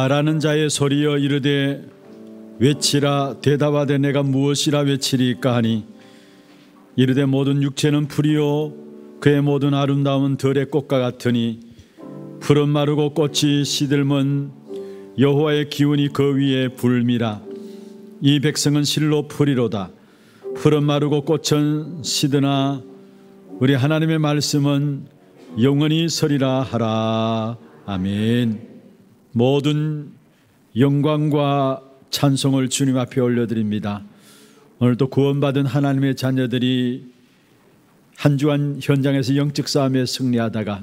말하는 자의 소리여 이르되 외치라 대답하되 내가 무엇이라 외치리까 하니? 이르되 모든 육체는 풀이요 그의 모든 아름다움은 들의 꽃과 같으니 풀은 마르고 꽃이 시들면 여호와의 기운이 그 위에 불미라. 이 백성은 실로 풀이로다. 풀은 마르고 꽃은 시드나. 우리 하나님의 말씀은 영원히 서리라 하라. 아멘 모든 영광과 찬송을 주님 앞에 올려드립니다. 오늘도 구원받은 하나님의 자녀들이 한 주한 현장에서 영적 싸움에 승리하다가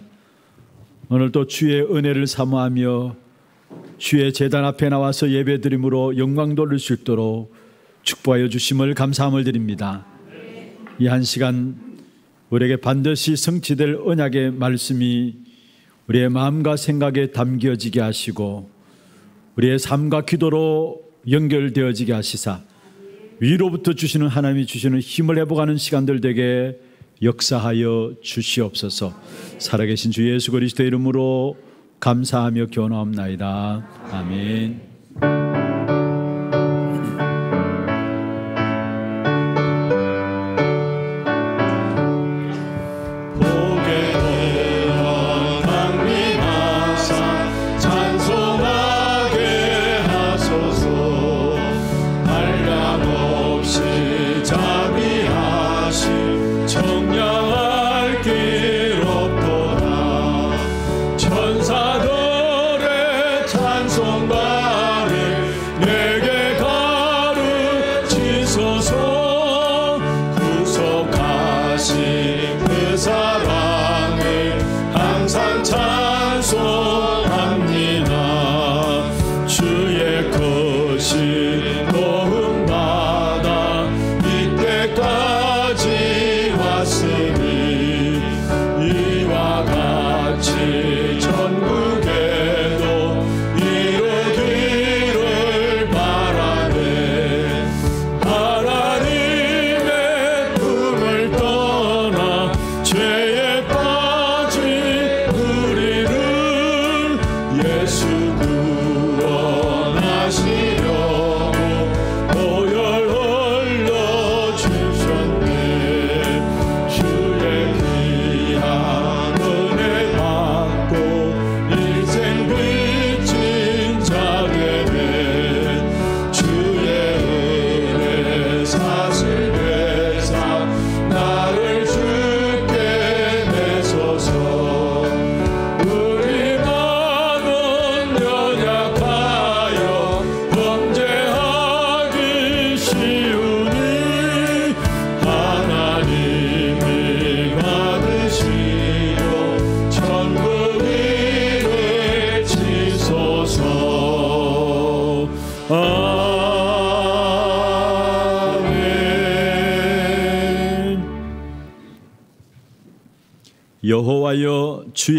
오늘도 주의 은혜를 사모하며 주의 재단 앞에 나와서 예배드림으로 영광 돌릴 수 있도록 축복하여 주심을 감사함을 드립니다. 이 한 시간 우리에게 반드시 성취될 언약의 말씀이 우리의 마음과 생각에 담겨지게 하시고 우리의 삶과 기도로 연결되어지게 하시사 위로부터 주시는 하나님이 주시는 힘을 회복하는 시간들 되게 역사하여 주시옵소서. 살아계신 주 예수 그리스도 이름으로 감사하며 견하옵나이다. 아멘.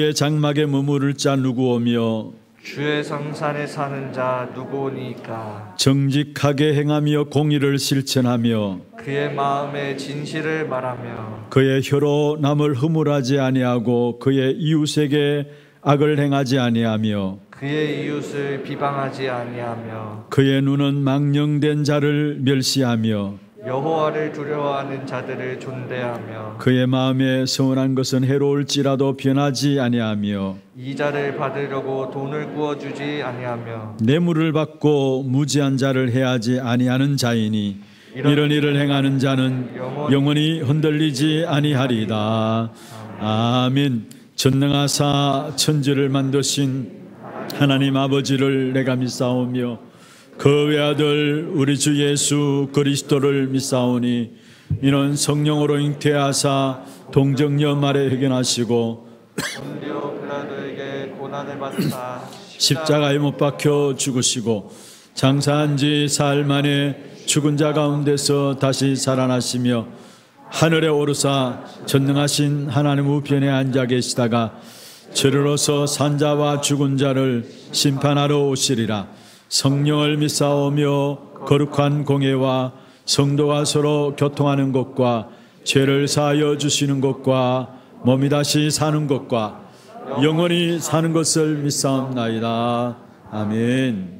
주의 장막에 머무를 자 누구 오며 주의 성산에 사는 자 누구오니까? 정직하게 행하며 공의를 실천하며 그의 마음에 진실을 말하며 그의 혀로 남을 허물하지 아니하고 그의 이웃에게 악을 행하지 아니하며 그의 이웃을 비방하지 아니하며 그의 눈은 망령된 자를 멸시하며 여호와를 두려워하는 자들을 존대하며 그의 마음에 서운한 것은 해로울지라도 변하지 아니하며 이자를 받으려고 돈을 구워 주지 아니하며 뇌물을 받고 무지한 자를 해하지 아니하는 자이니 이런 일을 행하는 자는 영원히 흔들리지 아니하리다. 아멘. 전능하사 천지를 만드신 하나님 아버지를 내가 믿사오며 그 외아들 우리 주 예수 그리스도를 믿사오니 이는 성령으로 잉태하사 동정녀 말에 회견하시고 십자가에 못 박혀 죽으시고 장사한 지 사흘 만에 죽은 자 가운데서 다시 살아나시며 하늘에 오르사 전능하신 하나님 우편에 앉아 계시다가 저르러서 산자와 죽은 자를 심판하러 오시리라 성령을 믿사오며 거룩한 공예와 성도가 서로 교통하는 것과 죄를 사하여 주시는 것과 몸이 다시 사는 것과 영원히 사는 것을 믿사옵나이다. 아멘.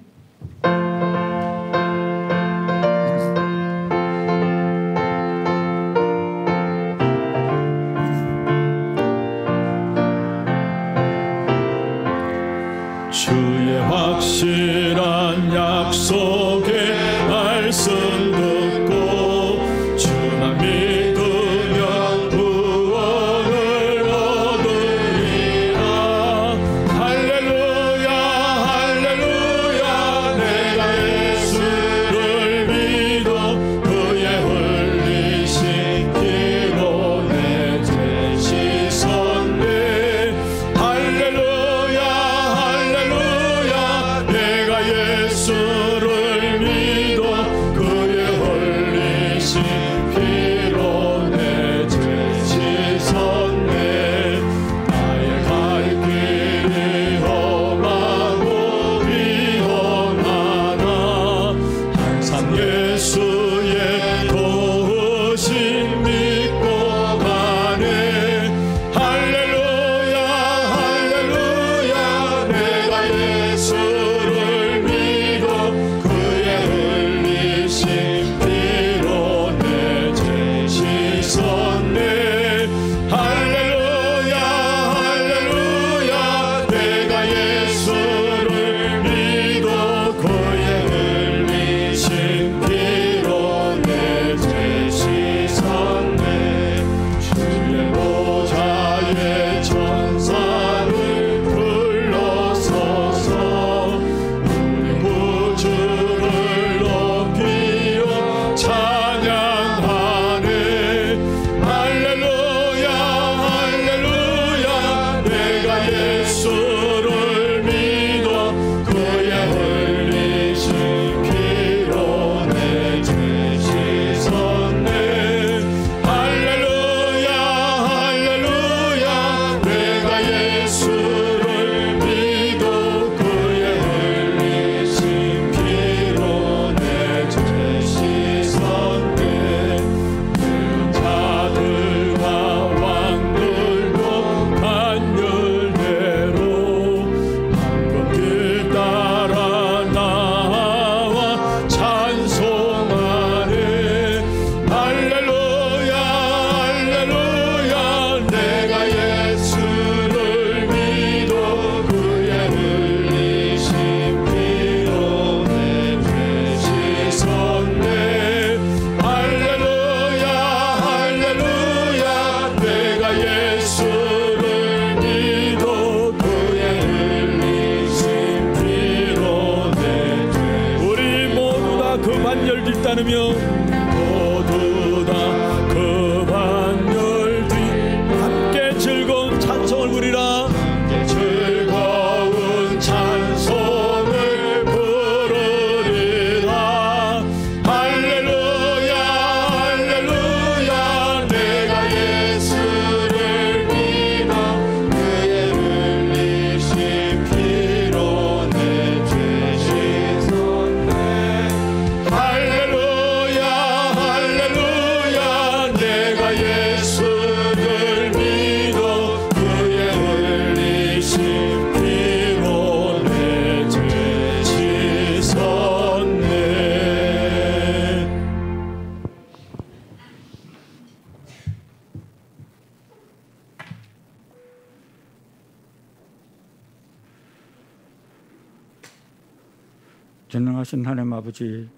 전능하신 하나님 아버지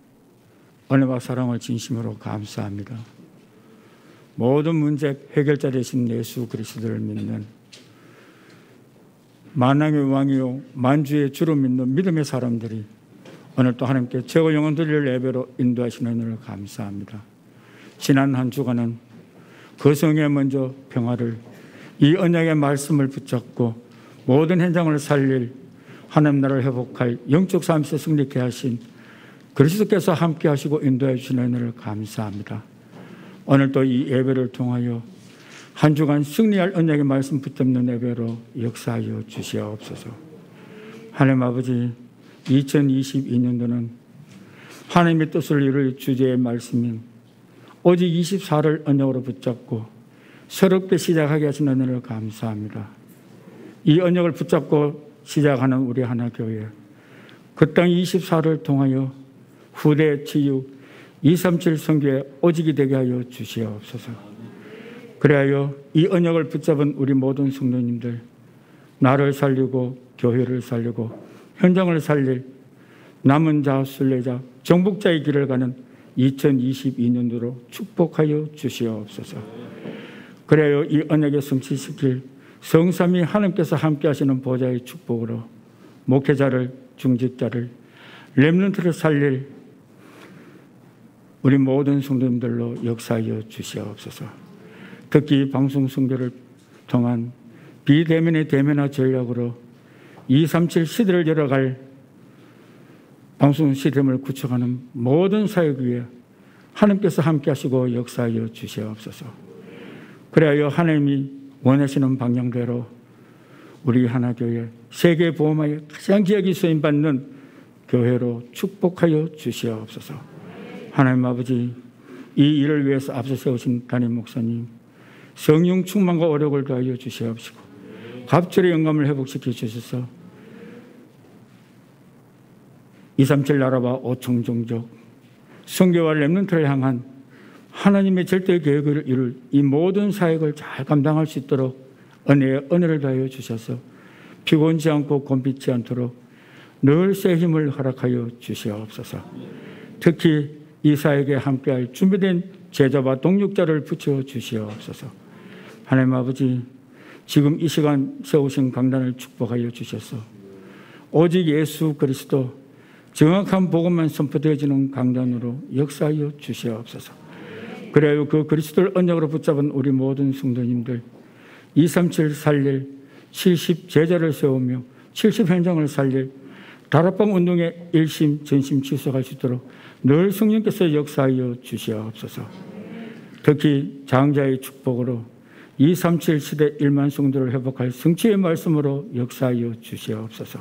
은혜와 사랑을 진심으로 감사합니다. 모든 문제 해결자 되신 예수 그리스도를 믿는 만왕의 왕이요 만주의 주로 믿는 믿음의 사람들이 오늘 또 하나님께 제가 영혼 드릴 예배로 인도하시는 은혜를 감사합니다. 지난 한 주간은 그 성에 먼저 평화를 이 언약의 말씀을 붙잡고 모든 현장을 살릴 하나님 나라를 회복할 영적 삶에서 승리케 하신 그리스도께서 함께 하시고 인도해 주시는 은혜를 감사합니다. 오늘 또 이 예배를 통하여 한 주간 승리할 언약의 말씀 붙잡는 예배로 역사하여 주시옵소서. 하나님 아버지 2022년도는 하나님의 뜻을 이룰 주제의 말씀인 오직 24를 언약으로 붙잡고 새롭게 시작하게 하신 은혜를 감사합니다. 이 언약을 붙잡고 시작하는 우리 하나교회 그 땅 24를 통하여 후대 치유 237 선교의 오직이 되게 하여 주시옵소서. 그래하여 이 언약을 붙잡은 우리 모든 성도님들 나를 살리고 교회를 살리고 현장을 살릴 남은 자 순례자 정복자의 길을 가는 2022년도로 축복하여 주시옵소서. 그래요 이 언약에 성취시킬 성삼이 하나님께서 함께 하시는 보좌의 축복으로 목회자를 중직자를 렘넌트를 살릴 우리 모든 성도님들로 역사하여 주시옵소서. 특히 방송 성교를 통한 비대면의 대면화 전략으로 237 시대를 열어갈 방송 시스템을 구축하는 모든 사역 위에 하나님께서 함께 하시고 역사하여 주시옵소서. 그래야 하나님이 원하시는 방향대로 우리 하나교회 세계 보험하에 가장 기억이 쓰임받는 교회로 축복하여 주시옵소서. 하나님 아버지 이 일을 위해서 앞서 세우신 담임 목사님 성령 충만과 오력을 더하여 주시옵시고 갑절의 영감을 회복시켜 주셔서 237 나라와 오청 종족 성교와 렘넌트를 향한 하나님의 절대 계획을 이룰 이 모든 사역을 잘 감당할 수 있도록 은혜의 은혜를 다하여 주셔서 피곤치 않고 곤빛지 않도록 늘 새 힘을 허락하여 주시옵소서. 특히 이 사역에 함께할 준비된 제자와 동력자를 붙여 주시옵소서. 하나님 아버지, 지금 이 시간 세우신 강단을 축복하여 주셔서 오직 예수 그리스도 정확한 복음만 선포되어지는 강단으로 역사하여 주시옵소서. 그래요 그 그리스도를 언약으로 붙잡은 우리 모든 성도님들 237 살릴 70 제자를 세우며 70 현장을 살릴 다락방 운동에 일심 전심 지속할 수 있도록 늘 성령께서 역사하여 주시옵소서. 특히 장자의 축복으로 237 시대 1만 성도를 회복할 성취의 말씀으로 역사하여 주시옵소서.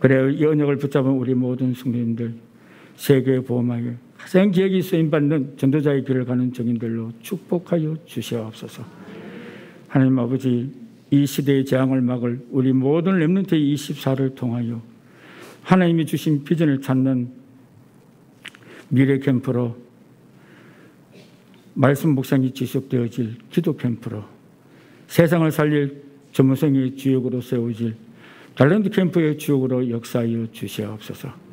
그래요 이 언약을 붙잡은 우리 모든 성도님들 세계 보험하게 가장 기억이 쓰임받는 전도자의 길을 가는 정인들로 축복하여 주시옵소서. 하나님 아버지 이 시대의 재앙을 막을 우리 모든 렘넌트의 24를 통하여 하나님이 주신 비전을 찾는 미래 캠프로 말씀 묵상이 지속되어질 기도 캠프로 세상을 살릴 전문성의 주역으로 세워질 달란트 캠프의 주역으로 역사하여 주시옵소서.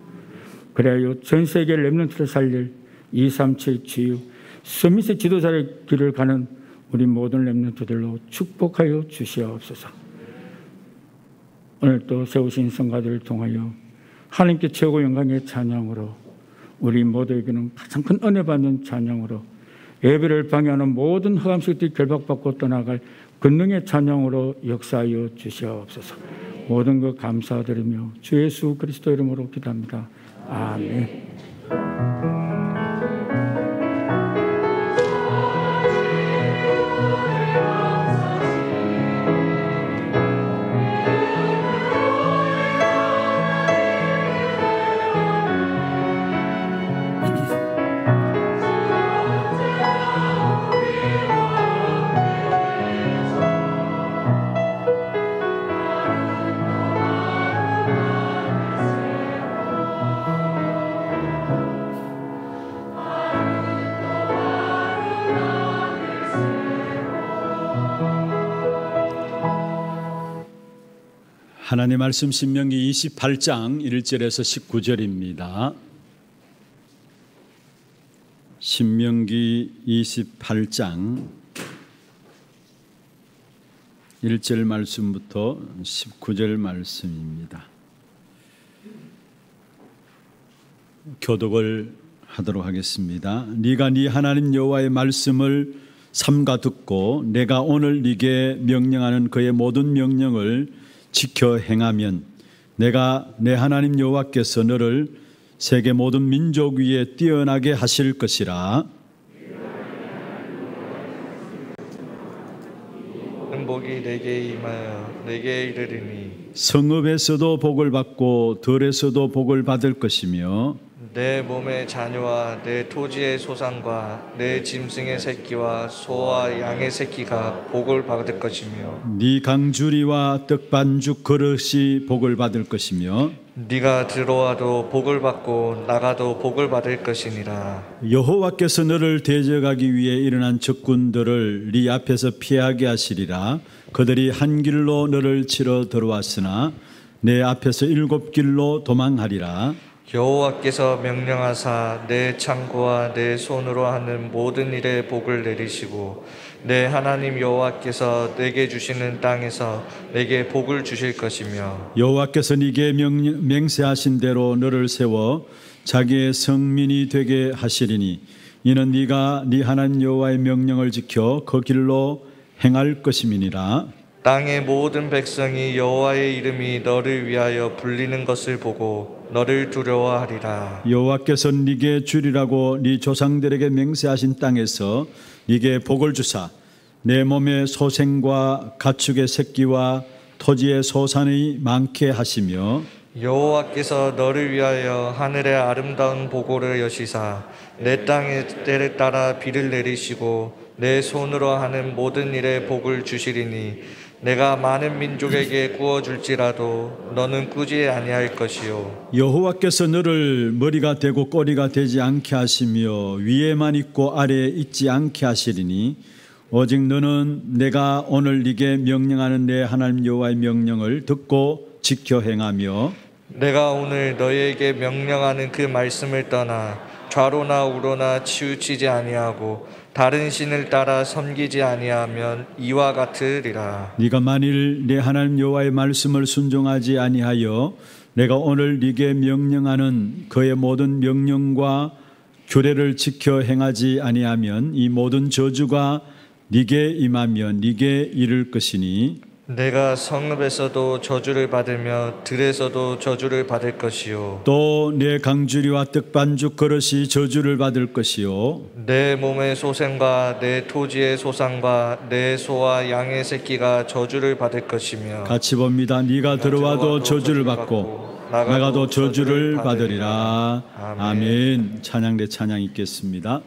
그래야 전 세계 렘넌트를 살릴 237 주유 서밋의 지도자의 길을 가는 우리 모든 렘넌트들로 축복하여 주시옵소서. 오늘 또 세우신 성가들을 통하여 하나님께 최고 영광의 찬양으로 우리 모두에게는 가장 큰 은혜 받는 찬양으로 예배를 방해하는 모든 흑암식들이 결박받고 떠나갈 권능의 찬양으로 역사하여 주시옵소서. 모든 것 감사드리며 주 예수 그리스도 이름으로 기도합니다. 아멘. 하나님 말씀 신명기 28장 1절에서 19절입니다. 신명기 28장 1절 말씀부터 19절 말씀입니다. 교독을 하도록 하겠습니다. 네가 네 하나님 여호와의 말씀을 삼가 듣고 내가 오늘 네게 명령하는 그의 모든 명령을 지켜 행하면 내가 내 하나님 여호와께서 너를 세계 모든 민족 위에 뛰어나게 하실 것이라. 복이 내게 임하여 내게 이르리니 성읍에서도 복을 받고 들에서도 복을 받을 것이며 내 몸의 자녀와 내 토지의 소산과 내 짐승의 새끼와 소와 양의 새끼가 복을 받을 것이며 네 강주리와 떡 반죽 그릇이 복을 받을 것이며 네가 들어와도 복을 받고 나가도 복을 받을 것이니라. 여호와께서 너를 대적하기 위해 일어난 적군들을 네 앞에서 피하게 하시리라. 그들이 한 길로 너를 치러 들어왔으나 내 앞에서 일곱 길로 도망하리라 여호와께서 명령하사 내 창고와 내 손으로 하는 모든 일에 복을 내리시고 내 하나님 여호와께서 내게 주시는 땅에서 내게 복을 주실 것이며 여호와께서 네게 명, 맹세하신 대로 너를 세워 자기의 성민이 되게 하시리니 이는 네가 네 하나님 여호와의 명령을 지켜 그 길로 행할 것임이니라. 땅의 모든 백성이 여호와의 이름이 너를 위하여 불리는 것을 보고 너를 두려워하리라. 여호와께서 네게 주리라고 네 조상들에게 맹세하신 땅에서 네게 복을 주사 내 몸의 소생과 가축의 새끼와 토지의 소산이 많게 하시며 여호와께서 너를 위하여 하늘의 아름다운 보고를 여시사 내 땅의 때를 따라 비를 내리시고 내 손으로 하는 모든 일에 복을 주시리니 내가 많은 민족에게 구워 줄지라도 너는 꾸지 아니할 것이요. 여호와께서 너를 머리가 되고 꼬리가 되지 않게 하시며 위에만 있고 아래에 있지 않게 하시리니 오직 너는 내가 오늘 네게 명령하는 내 하나님 여호와의 명령을 듣고 지켜 행하며 내가 오늘 너희에게 명령하는 그 말씀을 떠나 좌로나 우로나 치우치지 아니하고 다른 신을 따라 섬기지 아니하면 이와 같으리라. 네가 만일 내 하나님 여호와의 말씀을 순종하지 아니하여 내가 오늘 네게 명령하는 그의 모든 명령과 규례를 지켜 행하지 아니하면 이 모든 저주가 네게 임하면 네게 이를 것이니 내가 성읍에서도 저주를 받으며 들에서도 저주를 받을 것이요 또 내 강주리와 떡반죽 그릇이 저주를 받을 것이요 내 몸의 소생과 내 토지의 소상과 내 소와 양의 새끼가 저주를 받을 것이며 같이 봅니다. 네가 들어와도 저주를 받고 나가도 저주를 받으리라. 아멘. 찬양 대 찬양 있겠습니다.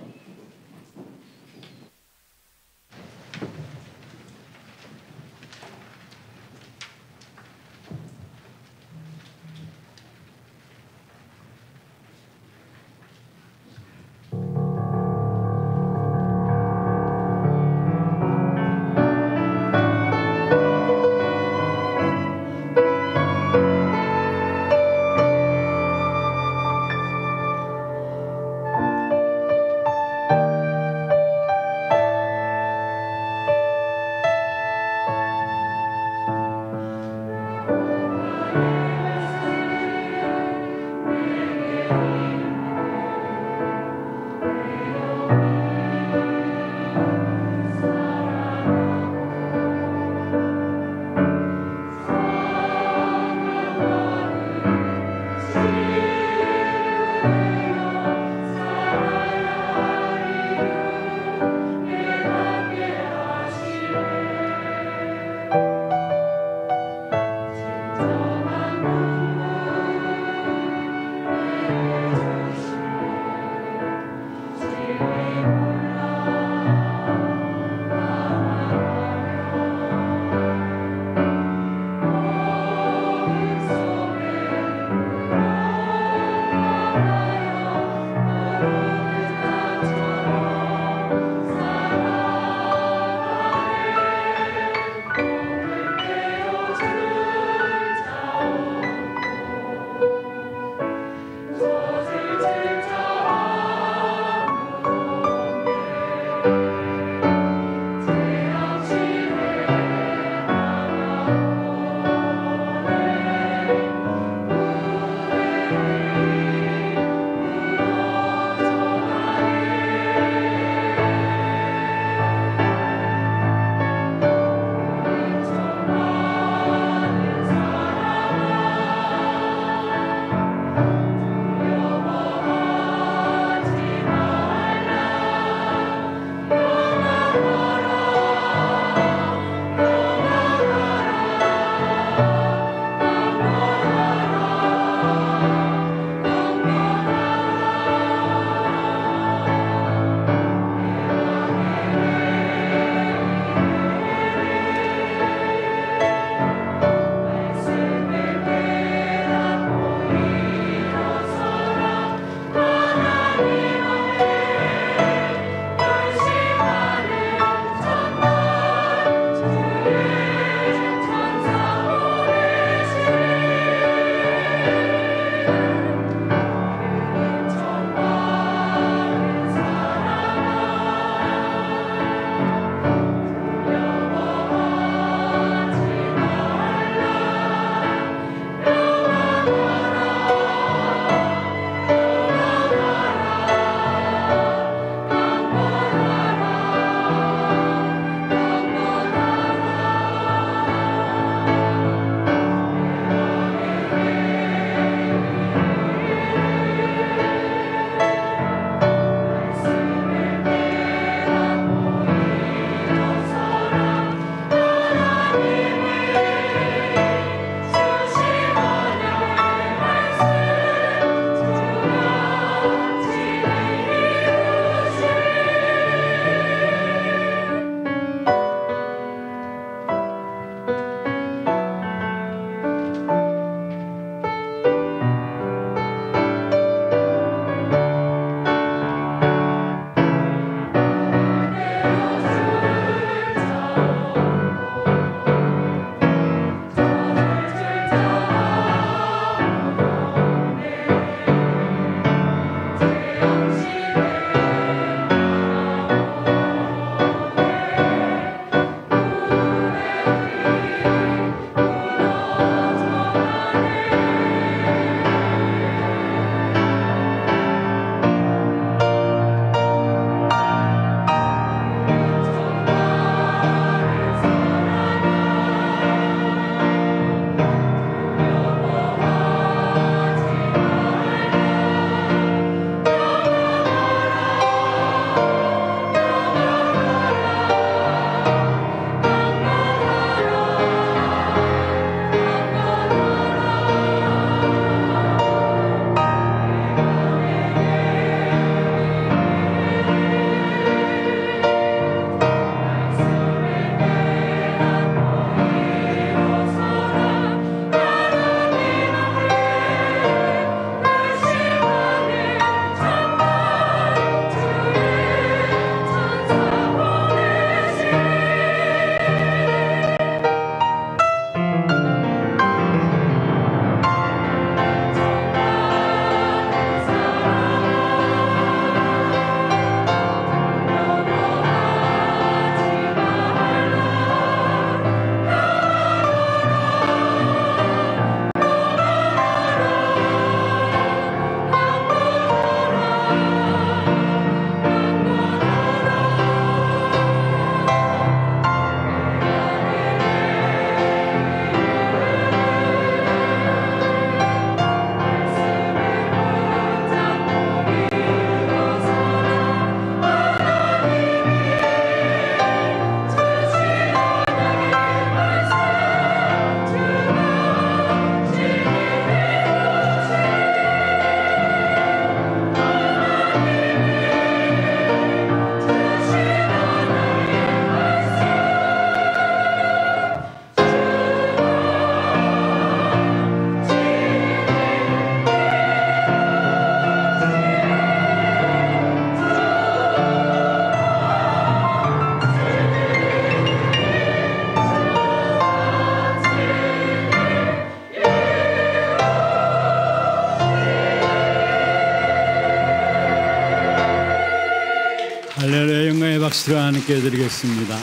하나님께 드리겠습니다.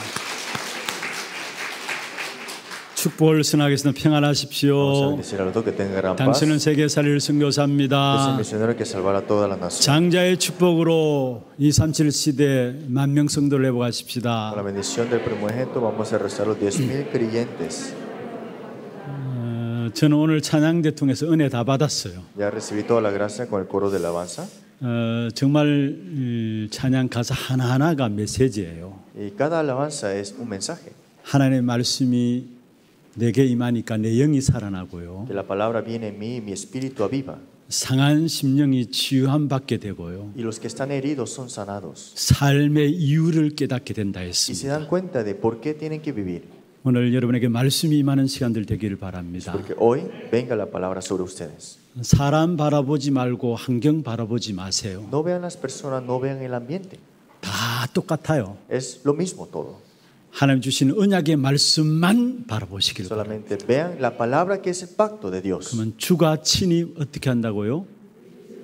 축복을 선하겠습니다. 평안하십시오. 당신은 세계 살릴 선교사입니다. 장자의 축복으로 237 시대 만명 성도를 회복하십시다. bendición del primogénito vamos a rezar los 10.000 creyentes. 어, 저는 오늘 찬양대 통해서 은혜 다 받았어요. 어, 정말 이 찬양 가사 하나하나가 메시지예요. 하나님의 말씀이 내게 임하니까 내 영이 살아나고요. Mi aviva. 상한 심령이 치유함 받게 되고요. 삶의 이유를 깨닫게 된다 했습니다. 오늘 여러분에게 말씀이 임하는 시간들 되기를 바랍니다. 사람 바라보지 말고 환경 바라보지 마세요. No vean las personas, no vean el ambiente. 다 똑같아요. Es lo mismo todo. 하나님 주시는 언약의 말씀만 바라보시길 바랍니다. Solamente vean la palabra que es el pacto de Dios. 그러면 주가 친히 어떻게 한다고요?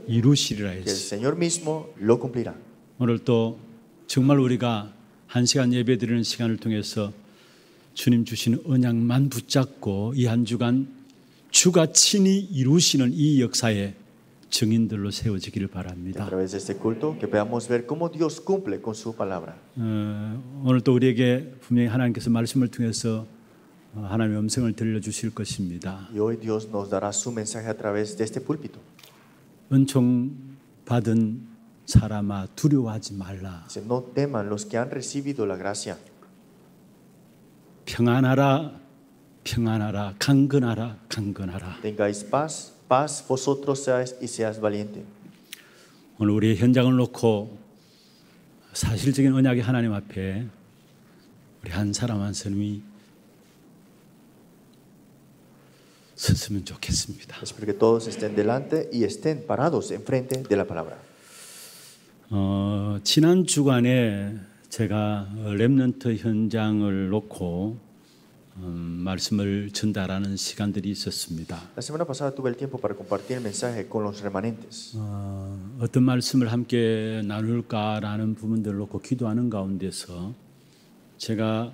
이루시리라 Que el 했어요. Señor mismo lo cumplirá. 오늘 또 정말 우리가 한 시간 예배 드리는 시간을 통해서 주님 주시는 언약만 붙잡고 이 한 주간 주가 친히 이루시는 이 역사의 증인들로 세워지기를 바랍니다. 어, 오늘 또 우리에게 분명히 하나님께서 말씀을 통해서 어, 하나님의 음성을 들려 주실 것입니다. Y hoy Dios nos dará su mensaje a través de este púlpito. 은총 받은 사람아 두려워하지 말라. 평안하라, 평안하라, 강건하라, 강건하라. Tengáis paz, paz vosotros seáis y seas valiente. 오늘 우리의 현장을 놓고 사실적인 언약의 하나님 앞에 우리 한 사람 한 사람이 섰으면 좋겠습니다. Espero que todos estén delante y estén parados enfrente de la palabra. 어, 지난 주간에 제가 렘넌트 현장을 놓고 음, 말씀을 전달하는 시간들이 있었습니다. La semana pasada tuve el tiempo para compartir el mensaje con los remanentes. 어, 어떤 말씀을 함께 나눌까라는 부분들을 놓고 기도하는 가운데서 제가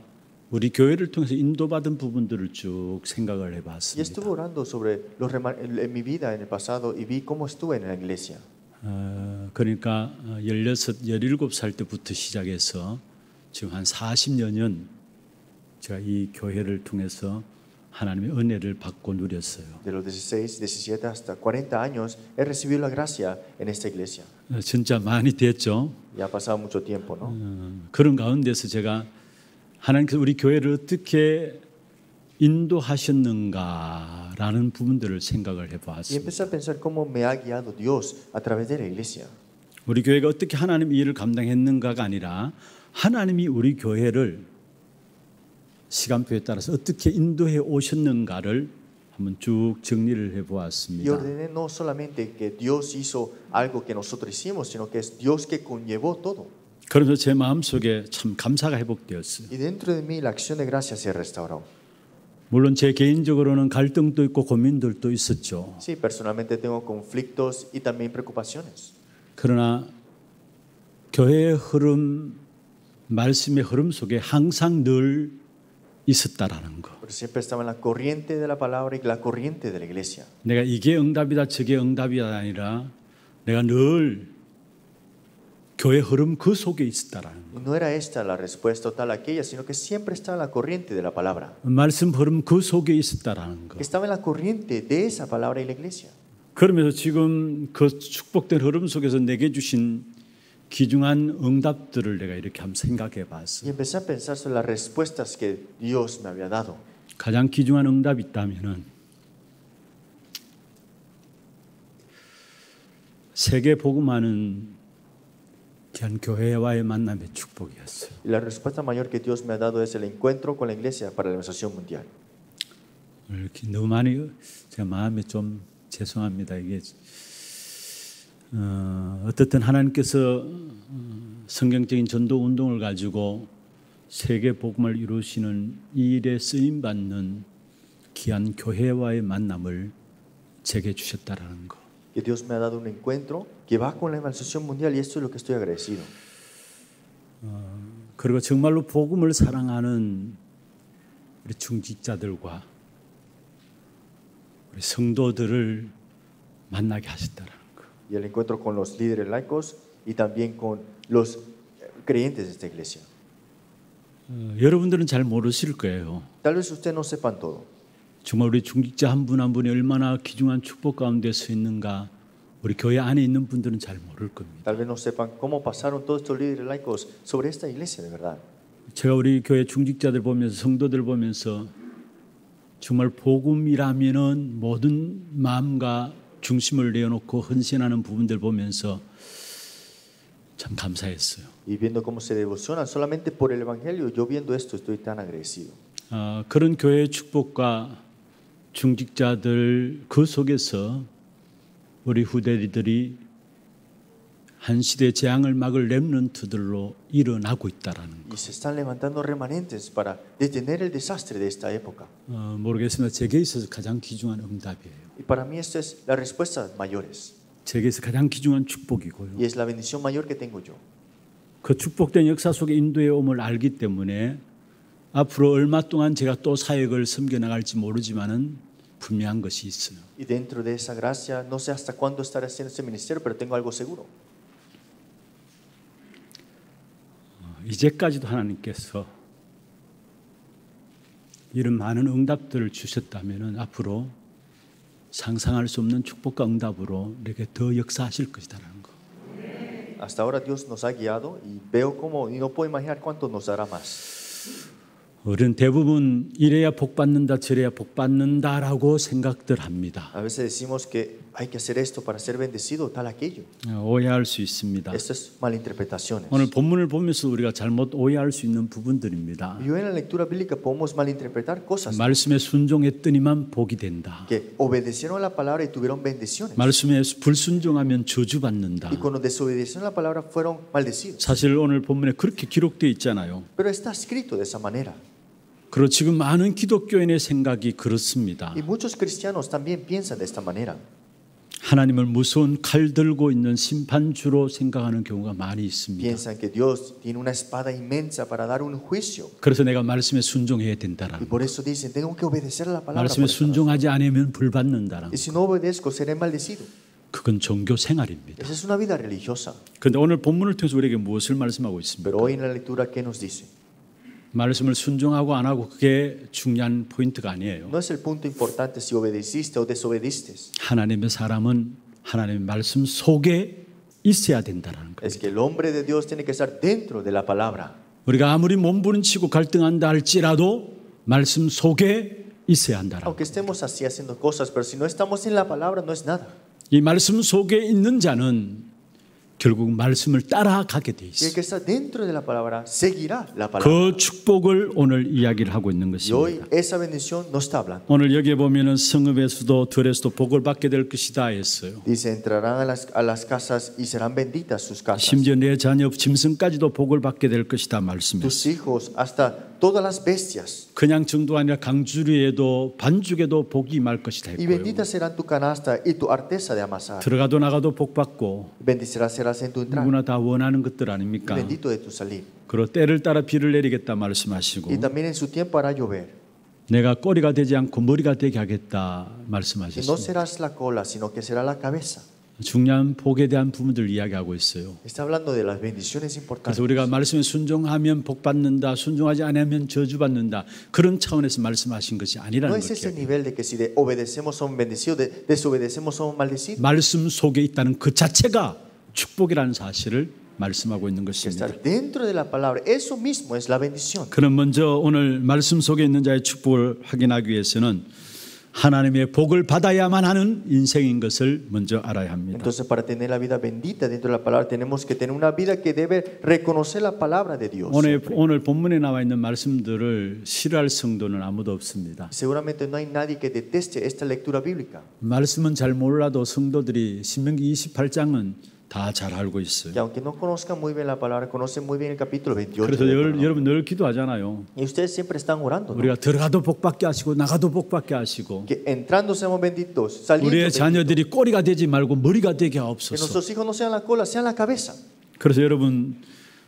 우리 교회를 통해서 인도받은 부분들을 쭉 생각을 Y 해봤습니다. estuve orando sobre los en mi vida en el pasado y vi cómo estuve en la iglesia. 어, 그러니까 16, 17살 때부터 시작해서 지금 한 40여 년 제가 이 교회를 통해서 하나님의 은혜를 받고 누렸어요. De los 16, 17 hasta 40 años he recibido la gracia en esta iglesia. 어, 진짜 많이 됐죠. Ya pasado mucho tiempo, ¿no? 어, 그런 가운데서 제가 하나님께서 우리 교회를 어떻게 인도하셨는가라는 부분들을 생각을 Y 해보았습니다. empecé a pensar cómo me ha guiado Dios a través de la iglesia. 우리 교회가 어떻게 하나님 의 일을 감당했는가가 아니라 하나님이 우리 교회를 시간표에 따라서 어떻게 인도해 오셨는가를 한번 쭉 정리를 Y 해보았습니다. ordené no solamente que Dios hizo algo que nosotros hicimos, sino que es Dios que conllevó todo. 그러면서 제 마음 속에 참 감사가 회복되었어요. Y dentro de mí la acción de gracia se restauró. 물론 제 개인적으로는 갈등도 있고 고민들도 있었죠. Sí, personalmente tengo conflictos y también preocupaciones. 그러나 교회의 흐름, 말씀의 흐름 속에 항상 늘 있었다라는 거. Porque siempre estaba en la corriente de la palabra y la corriente de la iglesia. 내가 이게 응답이다, 저게 응답이다 아니라 내가 늘 교회 흐름 그 속에 있었다라는 거. Y no era esta la respuesta o tal aquella, sino que siempre estaba en la corriente de la palabra. 말씀 흐름 그 속에 있었다라는 거. Que estaba en la corriente de esa palabra y la iglesia. 그러면서 지금 그 축복된 흐름 속에서 내게 주신 귀중한 응답들을 내가 이렇게 한번 생각해 봤어. empecé a pensar sobre las respuestas que Dios me había dado. 가장 귀중한 응답이 있다면은 세계 복음하는 귀한 교회와의 만남의 축복이었어요. Y la respuesta mayor que Dios me ha dado es el encuentro con la iglesia para la organización mundial. 이렇게 너무 많이 제가 마음에 좀 죄송합니다. 이게 어, 어떻든 하나님께서 어, 성경적인 전도 운동을 가지고 세계 복음을 이루시는 이 일에 쓰임 받는 귀한 교회와의 만남을 제게 주셨다라는 거. Que Dios me ha dado un encuentro que va con la organización mundial y esto es lo que estoy agradecido. 그리고 정말로 복음을 사랑하는 우리 중직자들과 우리 성도들을 만나게 거. Y el encuentro con los líderes laicos y también con los eh, creyentes de esta iglesia. 어, 여러분들은 잘 모르실 거예요. Tal vez ustedes no sepan todo. 정말 우리 중직자 한 분 한 분이 얼마나 귀중한 축복 가운데 서 있는가 우리 교회 안에 있는 분들은 잘 모를 겁니다. Tal vez no sepan cómo pasaron todos estos líderes laicos sobre esta iglesia de verdad. 제가 우리 교회 중직자들 보면서 성도들 보면서 정말 복음이라면은 모든 마음과 중심을 내어놓고 헌신하는 부분들 보면서 참 감사했어요. Y viendo cómo se devocionan solamente por el Evangelio, yo viendo esto estoy tan agradecido. 아, 그런 교회의 축복과 중직자들 그 속에서 우리 후대들이 한 시대 재앙을 막을 렘넌트들로 일어나고 있다라는 거. Época. 어, 모르겠습니다. 제게 있어서 가장 귀중한 응답이에요. Y para mí esta es la respuesta mayores. 제게서 가장 귀중한 축복이고요. Y es la bendición mayor que tengo yo. 그 축복된 역사 속에 인도의 옴을 알기 때문에 앞으로 얼마 동안 제가 또 사역을 섬겨 나갈지 모르지만은 분명한 것이 있어요. Y dentro de esa gracia, no sé hasta cuándo estaré haciendo este ministerio, pero tengo algo seguro. 어, 이제까지도 하나님께서 이런 많은 응답들을 주셨다면은 앞으로 상상할 수 없는 축복과 응답으로 내게 더 역사하실 것이다라는 거. Hasta ahora Dios nos ha guiado y veo cómo, y no puedo imaginar cuánto nos dará más. 우리는 대부분 이래야 복 받는다 저래야 복 받는다라고 생각들 합니다. A veces decimos que hay que hacer esto para ser bendecido, tal aquello. 어, 오해할 수 있습니다. Esto es malinterpretaciones. 오늘 본문을 보면서 우리가 잘못 오해할 수 있는 부분들입니다. Y en la lectura bíblica podemos malinterpretar cosas. 말씀에 순종했더니만 복이 된다. Que obedecieron la palabra y tuvieron bendiciones. 말씀에 불순종하면 저주받는다. Y cuando desobedecieron la palabra fueron maldecidos. 사실 오늘 본문에 그렇게 기록되어 있잖아요. Pero está escrito de esa manera. 그리고 지금 많은 기독교인의 생각이 그렇습니다. Y muchos cristianos también piensan de esta manera. 하나님을 무서운 칼 들고 있는 심판주로 생각하는 경우가 많이 있습니다. 그래서 내가 말씀에 순종해야 된다라는 palabra. 말씀에. 순종하지 않으면 불 받는다라는 seré maldecido. 그건 종교 생활입니다. 그런데 오늘 본문을 통해서 우리에게 무엇을 말씀하고 있습니까? 말씀을 순종하고 안 하고 그게 중요한 포인트가 아니에요. No es el punto importante si obedeciste o desobediste. 하나님의 사람은 하나님의 말씀 속에 있어야 된다라는 거예요. Es que el hombre de Dios tiene que estar dentro de la palabra. 우리가 아무리 몸부림치고 갈등한다 할지라도 말씀 속에 있어야 한다라는 Aunque estemos así haciendo cosas, pero si no estamos en la palabra, no es nada. 이 말씀 속에 있는 자는 결국 말씀을 따라가게 돼 있어요. 그 축복을 오늘 이야기를 하고 있는 것입니다. 오늘 여기에 보면은 성읍에서도 들에서도 복을 받게 될 것이다 했어요. 심지어 내 자녀 짐승까지도 복을 받게 될 것이다 말씀했어요. Todas las bestias. 그냥 정도 아니라 강주리에도 반죽에도 복이 임할 것이다 Y 했고요. bendita serán tu canasta y tu arteza de amasar. 들어가도 나가도 복 받고 Bendecirás serás en tu entrada. 누구나 다 원하는 것들 Y 아닙니까? bendito de tu salir. 그리고 때를 따라 비를 내리겠다 말씀하시고 Y también en su tiempo hará llover. 내가 꼬리가 되지 않고 머리가 되게 하겠다 Y no 말씀하셨습니다. serás la cola, sino que será la cabeza. 중요한 복에 대한 부분들 이야기하고 있어요. 그래서. 우리가 말씀에 순종하면 복 받는다, 순종하지 않으면 저주 받는다 그런 차원에서 말씀하신 것이 아니라는 maldecidos. 말씀 속에 있다는 그 자체가 축복이라는 사실을 말씀하고 있는 것입니다. 그럼 먼저 오늘 말씀 속에 있는 자의 축복을 확인하기 위해서는 하나님의 복을 받아야만 하는 인생인 것을 먼저 알아야 합니다. Entonces, para tener la vida bendita dentro de la palabra, tenemos que tener una vida que debe reconocer la palabra de Dios. 오늘 오늘 본문에 나와 있는 말씀들을 싫어할 성도는 아무도 없습니다. Seguramente no hay nadie que deteste esta lectura bíblica. 말씀은 잘 몰라도 성도들이 신명기 28장은 다잘 알고 있어요. Que aunque no conozcan muy bien la palabra, conocen muy bien el capítulo 28. 그래서 열-. 여러분 늘 기도하잖아요. Y ustedes siempre están orando. 우리가 들어가도 복 받게 하시고 나가도 복 받게 하시고 Que entrando seamos benditos, saliendo 우리의. 자녀들이 꼬리가 되지 말고 머리가 되게 Que 하옵소서. nuestros hijos no sean la cola, sean la cabeza. 그래서 여러분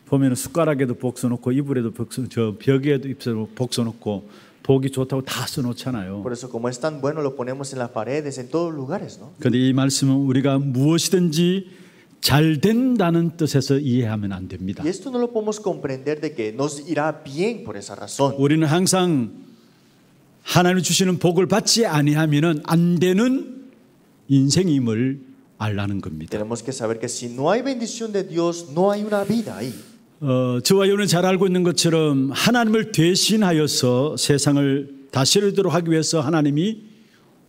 보면 숟가락에도 복 써놓고 이불에도 복 써, 저 벽에도 입서 복 써놓고 보기 좋다고 다 써놓잖아요. Por eso, como es tan bueno, lo ponemos en las paredes, en todos lugares, ¿no? 그런데 이 말씀은 우리가 무엇이든지 잘 된다는 뜻에서 이해하면 안 됩니다. Y esto no lo podemos comprender de que nos irá bien por esa razón. 우리는 항상 하나님 주시는 복을 받지 아니하면은 안 되는 인생임을 알라는 겁니다. Tenemos que saber que si no hay bendición de Dios, no hay una vida ahí. 어, 저와 여러분이 잘 알고 있는 것처럼 하나님을 대신하여서 세상을 다스리도록 하기 위해서 하나님이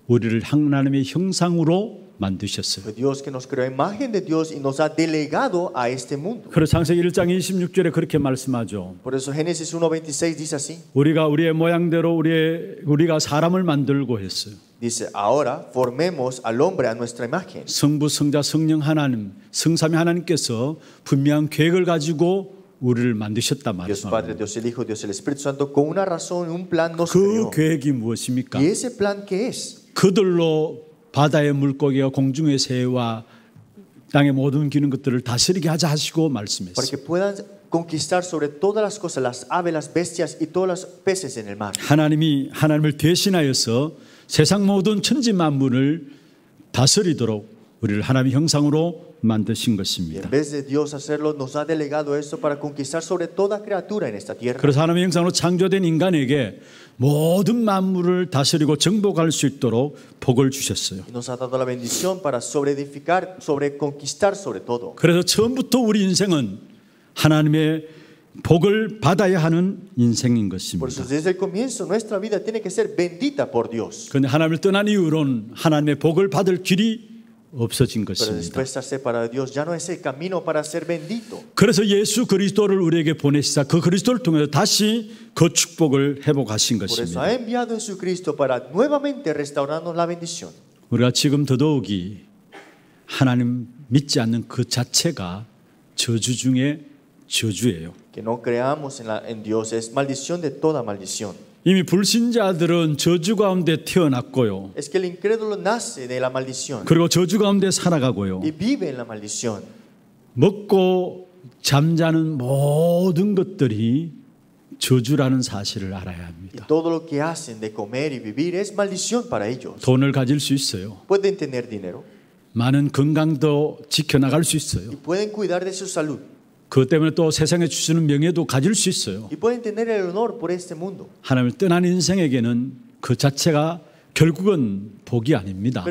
우리를 하나님의 형상으로 만드셨어요. Fue Dios que nos creó a imagen de Dios y nos ha delegado a este mundo. 그래서 창세기 1장 26절에 그렇게 말씀하죠. Por eso Génesis 1.26 dice así. 우리가 우리의 모양대로 우리의 우리가 사람을 만들고 했어요. Dice, ahora formemos al hombre a nuestra imagen. 성부, 성자, 성령 하나님, 성삼위 하나님께서 분명한 계획을 가지고 우리를 만드셨단 Dios 말이에요. Padre, Dios el Hijo, Dios el Espíritu Santo, con una razón, un plan nos 그. 계획이 무엇입니까? ¿Y ese plan qué es? 그들로 바다의 물고기와 공중의 새와 땅의 모든 기는 것들을 다스리게 하자 하시고 Para 말씀했어요. que puedan conquistar sobre todas las cosas, las aves, las bestias y todos los peces en el mar. 하나님이 하나님을 대신하여서 세상 모든 천지 만물을 다스리도록 우리를 하나님의 형상으로 만드신 것입니다. 그래서 하나님의 형상으로 창조된 인간에게 모든 만물을 다스리고 정복할 수 있도록 복을 주셨어요. 그래서 처음부터 우리 인생은 하나님의 복을 받아야 하는 인생인 것입니다. 그런데 하나님을 떠난 이후로는 하나님의 복을 받을 길이 없어진 것입니다. 그래서 예수 그리스도를 우리에게 보내시사 그 그리스도를 통해서 다시 그 축복을 회복하신 것입니다. 우리가 지금 더더욱이 하나님 믿지 않는 그 자체가 저주 중에 저주예요. 이미 불신자들은 저주 가운데 태어났고요. Es que el incrédulo nace de la maldición 그리고 저주 가운데 살아가고요. y vive en la maldición. 먹고 잠자는 모든 것들이 저주라는 사실을 알아야 Y 합니다. todo lo que hacen de comer y vivir es maldición para ellos. 돈을 가질 수 있어요. Pueden tener dinero 많은 건강도 지켜나갈 수 y 있어요. pueden cuidar de su salud 그것 때문에 또 세상에 주시는 명예도 가질 수 있어요. 하나님을 떠난 인생에게는 그 자체가 결국은 복이 아닙니다.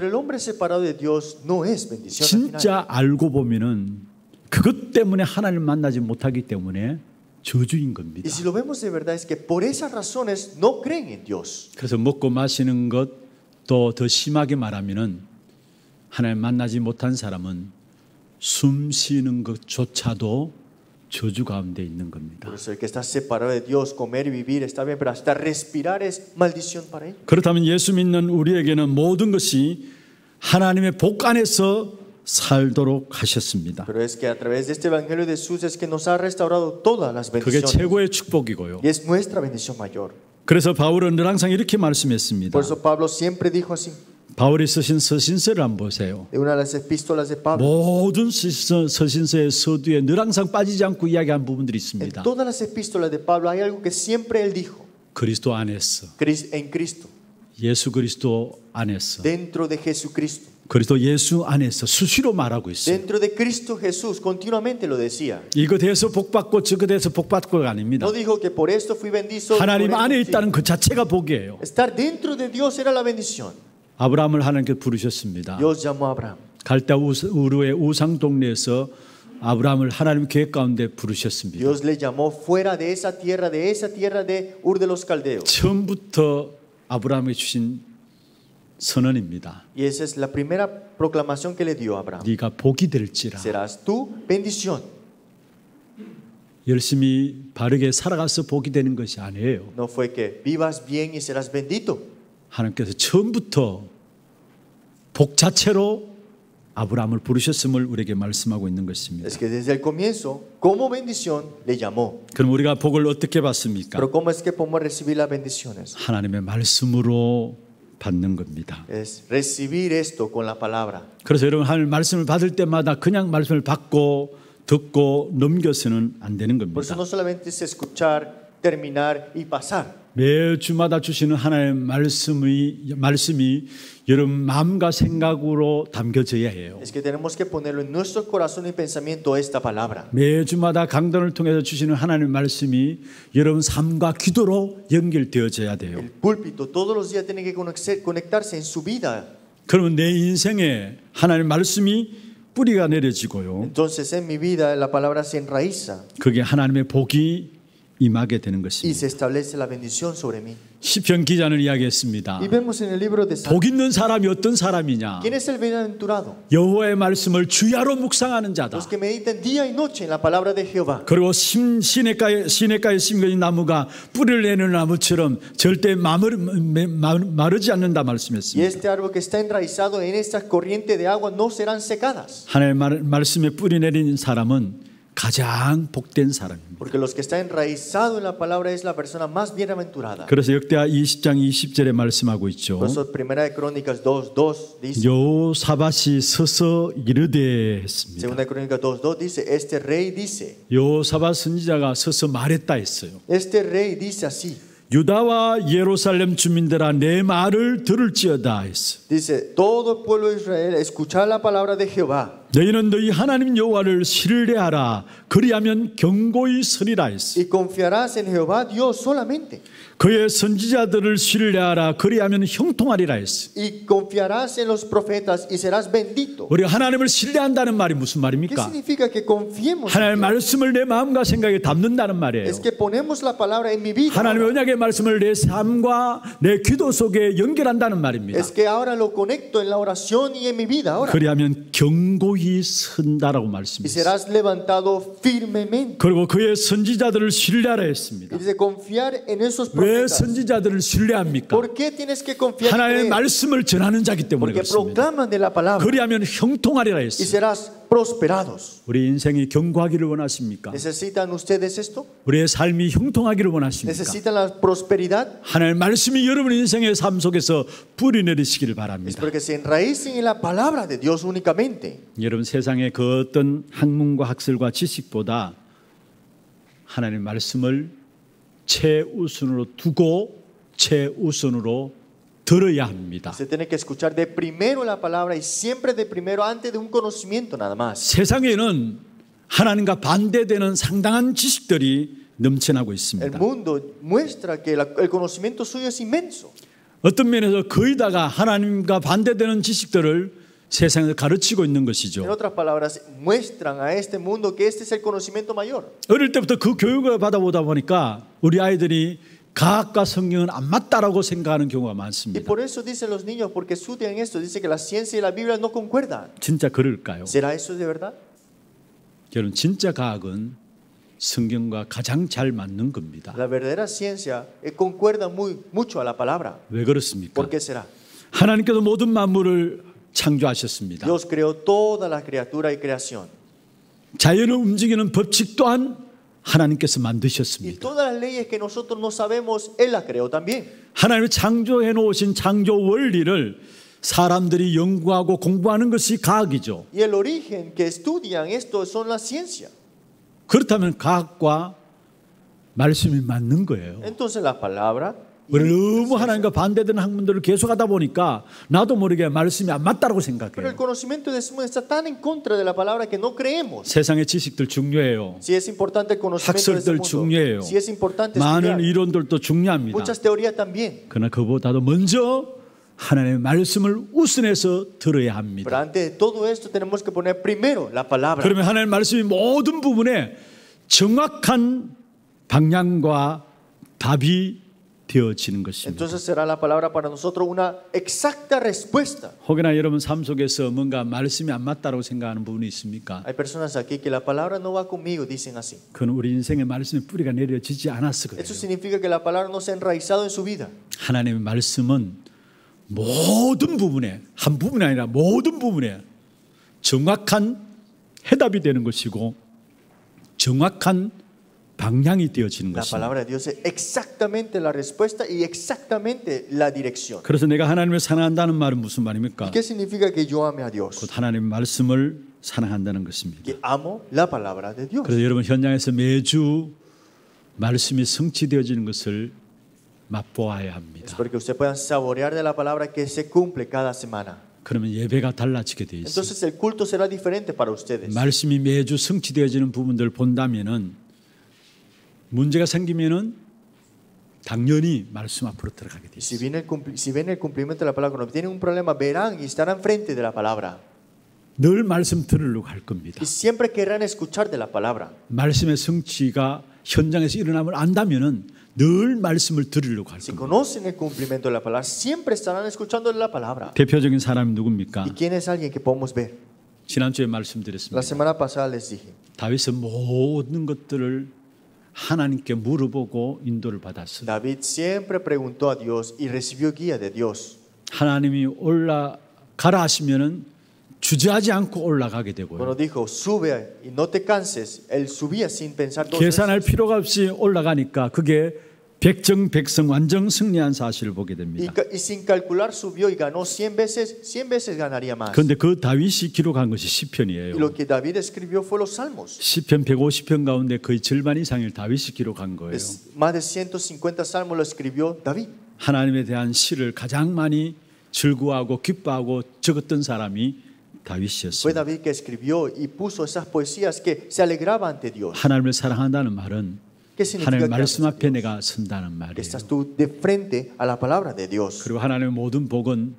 진짜 알고 보면은 그것 때문에 하나님을 만나지 못하기 때문에 저주인 겁니다. 그래서 먹고 마시는 것 또 더 심하게 말하면은 하나님 만나지 못한 사람은 숨 쉬는 것조차도 저주 가운데 있는 겁니다. Por eso el que está separado de Dios, comer y vivir está bien, pero hasta respirar es maldición para él. 그렇다면 예수 믿는 우리에게는 모든 것이 하나님의 복 안에서 살도록 하셨습니다. Pero es que a través de este Evangelio de Jesús es que nos ha restaurado todas las 그게. 최고의 축복이고요. Y es nuestra bendición mayor. 그래서 바울은 늘 항상 이렇게 말씀했습니다. Por eso Pablo siempre dijo así, 바울이 쓰신 서신서를 한번 보세요. 모든 서신서, 서신서의 서두에 늘 항상 빠지지 않고 이야기한 부분들이 있습니다. 그리스도 안에서, 예수 그리스도 안에서. 그리스도 예수 안에서 수시로 말하고 있어요. Dentro de Cristo Jesús, continuamente lo decía. 이것에서 복 받고 저것에서 복 받고가 아닙니다. No dijo que por esto fui bendizo. 하나님 안에. 있다는 그 자체가 복이에요. Estar dentro de Dios era la bendición. 아브라함을 하나님께 부르셨습니다. Dios llamó a Abraham. 갈대 우르의 우상 동네에서 아브라함을 하나님 계획 가운데 부르셨습니다. Dios le llamó fuera de esa tierra, de esa tierra de Ur de los Caldeos. 처음부터 아브라함에 주신 선언입니다. Y esa es la primera proclamación que le dio Abraham. 네가 복이 될지라. Serás tú bendición. 열심히 바르게 살아가서 복이 되는 것이 아니에요. No fue que vivas bien y serás bendito. 하나님께서 처음부터 복 자체로 아브라함을 부르셨음을 우리에게 말씀하고 있는 것입니다. Es que desde el comienzo, como bendición, le llamó. 그럼 우리가 복을 어떻게 받습니까? Pero ¿cómo es que podemos recibir las bendiciones? 하나님의 말씀으로 받는 겁니다. Es recibir esto con la palabra. 그래서 여러분 하나님 말씀을 받을 때마다 그냥 말씀을 받고 듣고 넘겨서는 안 되는 Por eso 겁니다. no solamente es escuchar, terminar y pasar. 매 주마다 주시는 하나님의 말씀이 말씀이 여러분 마음과 생각으로 담겨져야 해요. Es que tenemos que ponerlo en nuestro corazón y pensamiento esta palabra. 매 주마다 강단을 통해서 주시는 하나님의 말씀이 여러분 삶과 기도로 연결되어져야 돼요. El púlpito todos los días tiene que conectarse- conectarse en su vida. 그러면 내 인생에 하나님의 말씀이 뿌리가 내려지고요. Entonces en mi vida la palabra se enraiza 그게 하나님의 복이 임하게 되는 것입니다. 시편 기자는 이야기했습니다. 복 있는 사람이 어떤 사람이냐? 여호와의 말씀을 주야로 묵상하는 자다. 그리고 심, 시냇가에 시냇가에 심겨진 나무가 뿌리를 내는 나무처럼 절대 마르, 마- 마르지 않는다 말씀했습니다. 하나님의 말, 말씀에 뿌리 내린 사람은 가장 복된 사람입니다. Porque los que están enraizados en la palabra es la persona más bienaventurada. 그래서 역대하 20장 20절에 말씀하고 있죠. Por eso, primera de Crónicas 2, 2 dice, 요사밭이 서서 이르되 했습니다. segunda de Crónicas 2, 2 dice, este rey dice, 요사밭 선지자가 서서 말했다 했어요. este rey dice así, 유다와 예루살렘 주민들아 내 말을 들을지어다 했어. dice, todo el pueblo de Israel, escuchad la palabra de Jehová 너희는 너희 하나님 여호와를 신뢰하라. 그리하면 경고히 서리라 했어. y confiarás en Jehová Dios solamente 그의 선지자들을 신뢰하라. 그리하면 형통하리라 했어. y confiarás en los profetas y serás bendito. 우리 하나님을 신뢰한다는 말이 무슨 ¿Qué 말입니까? significa que confiemos? en 하나님의? 말씀을 내 마음과 생각에 담는다는 말이에요. Es que ponemos la palabra en mi vida. 하나님의. 언약의 말씀을 내 삶과 내 기도 속에 연결한다는 말입니다. Es que ahora lo conecto en la oración y en mi vida ahora. 그리하면 경고히 선다라고 serás levantado firmemente. 그리고 그의 선지자들을 신뢰하라 했습니다. dice confiar en esos 왜. 선지자들을 신뢰합니까? ¿Por qué tienes que confiar en 하나님의 ellos? 말씀을 전하는 자기 때문에 Porque 그렇습니다. proclaman de la palabra 그리하면 형통하리라 serás prosperados. 우리 인생이 경고하기를 원하십니까? ¿Necesitan ustedes esto? 우리의 삶이 형통하기를 원하십니까? ¿Necesitan la prosperidad? 하나님의 말씀이 여러분 인생의 삶 속에서 뿌리 내리시기를 바랍니다. porque se enraicen en la palabra de Dios únicamente. 여러분 세상의 그 어떤 학문과 학설과 지식보다 하나님의 말씀을 최우선으로 두고 최우선으로 들어야 합니다. Se tiene que escuchar de primero la palabra y siempre de primero antes de un conocimiento nada más. 세상에는 하나님과 반대되는 상당한 지식들이 넘쳐나고 El 있습니다. mundo muestra que la- el conocimiento suyo es inmenso. 어떤 면에서 거의 다가 하나님과 반대되는 지식들을 세상에서 가르치고 있는 En 것이죠. otras palabras, muestran a este mundo que este es el conocimiento mayor. 어릴 때부터 그 교육을 받아보다 보니까 우리 아이들이 과학과 성경은 안 맞다라고 생각하는 경우가 Y 많습니다. por eso dicen los niños, porque estudian esto, dice que la ciencia y la Biblia no concuerdan. 진짜 그럴까요? ¿Será eso de verdad? 여러분 진짜 과학은 성경과 가장 잘 맞는 겁니다. La verdadera ciencia eh, concuerda muy mucho a la palabra. 왜 그렇습니까? ¿Por qué será? 하나님께서 모든 만물을 창조하셨습니다. Dios creó toda la criatura y creación. 자연을 움직이는 법칙 또한 하나님께서 Y 만드셨습니다. todas las leyes que nosotros no sabemos, Él las creó también. 하나님이 창조해 놓으신 창조 원리를 사람들이 연구하고 공부하는 것이 과학이죠. Y el origen que estudian esto son la ciencia. 그렇다면 과학과 말씀이 맞는 거예요. Entonces la palabra 너무 하나님과 반대되는 학문들을 계속하다 보니까 나도 모르게 말씀이 안 맞다고 생각해요. 세상의 지식들 중요해요. 학설들 중요해요. 많은 이론들도 중요합니다. 그러나 그보다도 먼저 하나님의 말씀을 우선해서 들어야 합니다. 그러면 하나님의 말씀이 모든 부분에 정확한 방향과 답이 되어지는 것입니다. Entonces será la palabra para nosotros una exacta respuesta. 혹여나 여러분 삶 속에서 뭔가 말씀이 안 맞다고 생각하는 부분이 있습니까? Hay personas aquí que la palabra no va conmigo, dicen así. 그건 우리 인생의 말씀의 뿌리가 내려지지 않았어 그래요. Eso significa que la palabra no se ha enraizado en su vida. 하나님의 말씀은 모든 부분에 한 부분이 아니라 모든 부분에 정확한 해답이 되는 것이고 정확한 방향이 되어지는 La 것입니다. palabra de Dios es exactamente la respuesta y exactamente la dirección. 그래서 내가 하나님을 사랑한다는 말은 무슨 말입니까? ¿Qué significa que yo ame a Dios? 곧 하나님의 말씀을 사랑한다는 것입니다. que amo la palabra de Dios. 그래서 여러분 현장에서 매주 말씀이 성취되어지는 것을 맛보아야 합니다. Espero que ustedes puedan saborear de la palabra que se cumple cada semana. 그러면 예배가 달라지게 돼 있어요. Entonces el culto será diferente para ustedes. 말씀이 매주 성취되어지는 부분들을 본다면은 문제가 생기면은 당연히 말씀 앞으로 들어가게 돼 Y si, 있어요. viene el si ven el cumplimiento de la palabra, cuando tienen un problema, verán y estarán frente de la palabra. 늘 말씀 들으려고 할 겁니다. Y siempre querrán escuchar de la palabra. 말씀의 성취가 현장에서 일어남을 안다면은 늘 말씀을 들으려고 할 Si 겁니다. conocen el cumplimiento de la palabra, siempre estarán escuchando de la palabra. 대표적인 사람이 누굽니까? ¿Y quién es alguien que podemos ver? 지난주에 La 말씀드렸습니다. semana pasada les dije, 다윗은 모든 것들을 하나님께 물어보고 인도를 받았어요. David siempre preguntó a Dios y recibió guía de Dios. 하나님이 올라가라 하시면은 주저하지 않고 올라가게 되고요. Bueno, dijo, sube y no te canses. Él subía sin pensar dos veces. 계산할 필요가 없이 올라가니까 그게 백정 백성 완전 승리한 사실을 보게 됩니다. ca- y sin calcular subió y ganó 100 veces, 100 veces ganaría más. 그런데 그 다윗이 기록한 것이 시편이에요. 시편 150편 가운데 거의 절반 이상을 다윗이 기록한 거예요. Es- más de 150 salmos lo escribió David. 하나님에 대한 시를 가장 많이 즐거워하고 기뻐하고 적었던 사람이 Fue. David que escribió y puso esas poesías que se alegraba ante Dios. 하나님을 사랑한다는 말은 ¿Qué significa 하나님 말씀 앞에? 내가 선다는 말이에요. 그리고 하나님의 모든 복은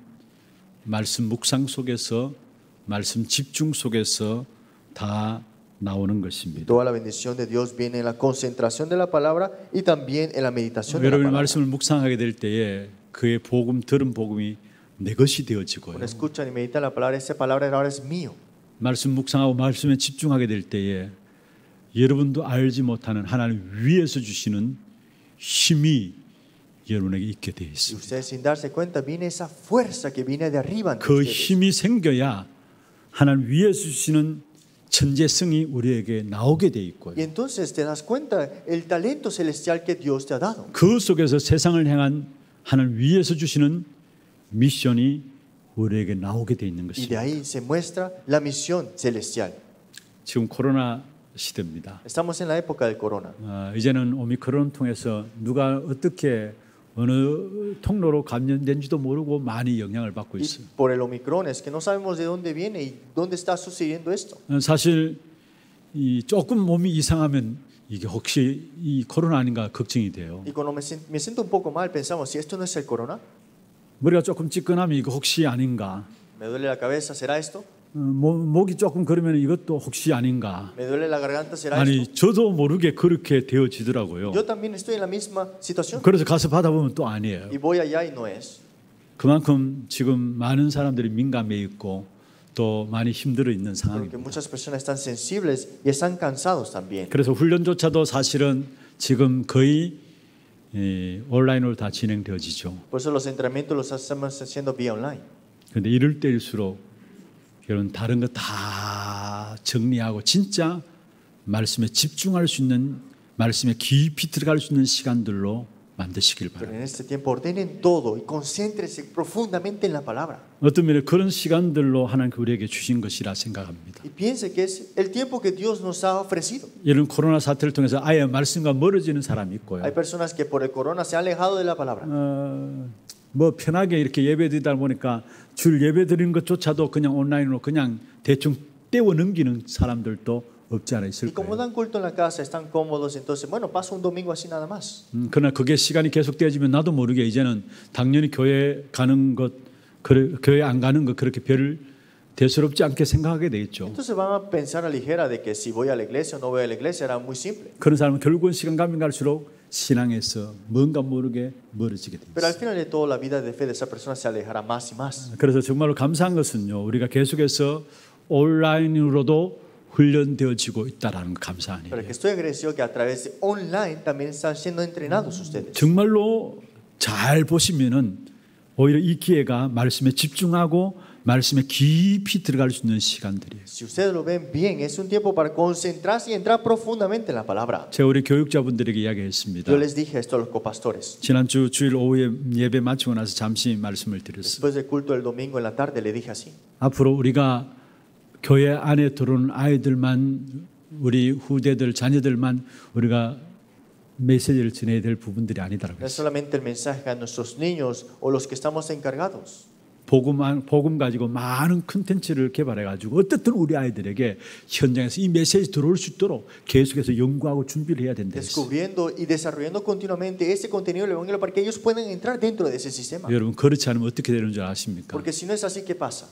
말씀 묵상 속에서 말씀 집중 속에서 다 나오는 것입니다. Toda la bendición de Dios viene en la concentración de la palabra y también en la meditación de la 여러분이 palabra. 말씀을 묵상하게 될 때에 그의 복음 들은 복음이 내 것이 되어지고요. Cuando escuchan y meditan la palabra, esa palabra ahora es mío. 말씀 묵상하고 말씀에 집중하게 될 때에 여러분도 알지 못하는 하나님 위에서 주시는 힘이 여러분에게 있게 되어 있습니다. 그. 힘이 생겨야 하나님 위에서 주시는 천재성이 우리에게 나오게 돼 있고요. 그 속에서 세상을 향한 하나님 위에서 주시는 미션이 우리에게 나오게 돼 있는 것입니다. 지금 코로나 시대입니다. Estamos en la época del corona. 어, 이제는 오미크론을 통해서 누가 어떻게 어느 통로로 감염된지도 모르고 많이 영향을 받고 있어요. por el Omicron es que no sabemos de dónde viene y dónde está sucediendo esto. 어, 사실 이 조금 몸이 이상하면 이게 혹시 이 코로나 아닌가 걱정이 돼요. Y cuando me, sien- me siento un poco mal, pensamos, si esto no es el corona, 머리가 조금 찌끈하면 이거 혹시 아닌가? me duele la cabeza, ¿será esto? 어, 목- 목이 조금 그러면 이것도 혹시 아닌가? ¿Me duele la garganta, será 아니? 저도 모르게 그렇게 되어지더라고요. 그래서 가서 받아보면 또 아니에요. 그만큼 지금 많은 사람들이 민감해 있고 또 많이 힘들어 있는 상황입니다. 그래서 훈련조차도 사실은 지금 거의 예, 온라인으로 다 진행되어지죠. 그런데 이럴 때일수록 여러분 다른 거 다 정리하고 진짜 말씀에 집중할 수 있는 말씀에 깊이 들어갈 수 있는 시간들로 만드시길 바랍니다. 어떤 면에 그런 시간들로 하나님께 우리에게 주신 것이라 생각합니다. 이런 코로나 사태를 통해서 아예 말씀과 멀어지는 사람이 있고요. 어, 뭐 편하게 이렇게 예배 드리다 보니까 줄 예배 드리는 것조차도 그냥 온라인으로 그냥 대충 떼워 넘기는 사람들도 없지 않아 있을 거예요. 음, 그러나 그게 시간이 계속 되어지면 나도 모르게 이제는 당연히 교회 가는 것, 그래, 교회 안 가는 것 그렇게 별 대수롭지 않게 생각하게 되겠죠. 그런 사람은 결국은 시간 가면 갈수록 신앙에서 뭔가 모르게 멀어지게 됩니다. Pero al final de todo, la vida de fe de esa persona se alejará más y más. 그래서 정말로 감사한 것은요, 우리가 계속해서 온라인으로도 훈련되어지고 있다라는 거 감사한 Pero 일이에요. que estoy agradecido que a través de online también están siendo entrenados ustedes. 정말로 잘 보시면은 오히려 이 기회가 말씀에 집중하고 말씀에 깊이 들어갈 수 있는 시간들이에요. Si ustedes lo ven bien, es un tiempo para concentrarse y entrar profundamente en la palabra. 제가 우리 교육자분들에게 이야기했습니다. Yo les dije esto a los copastores. 지난주 주일 오후에 예배 마치고 나서 잠시 말씀을 드렸어요. Después del culto del domingo en la tarde le dije así. 앞으로 우리가 교회 안에 들어오는 아이들만 우리 후대들 자녀들만 우리가 메시지를 전해야 될 부분들이 아니더라고요. No es solamente el mensaje a nuestros niños o los que estamos encargados. 복음, 안- 복음 가지고 많은 컨텐츠를 개발해 가지고 어떻든 우리 아이들에게 현장에서 이 메시지 들어올 수 있도록 계속해서 연구하고 준비를 해야 된다. Descubriendo y desarrollando continuamente ese contenido del Evangelio para que ellos puedan entrar dentro de ese sistema. 여러분 그렇지 않으면 어떻게 되는 줄 아십니까? Porque si no es así, ¿qué pasa?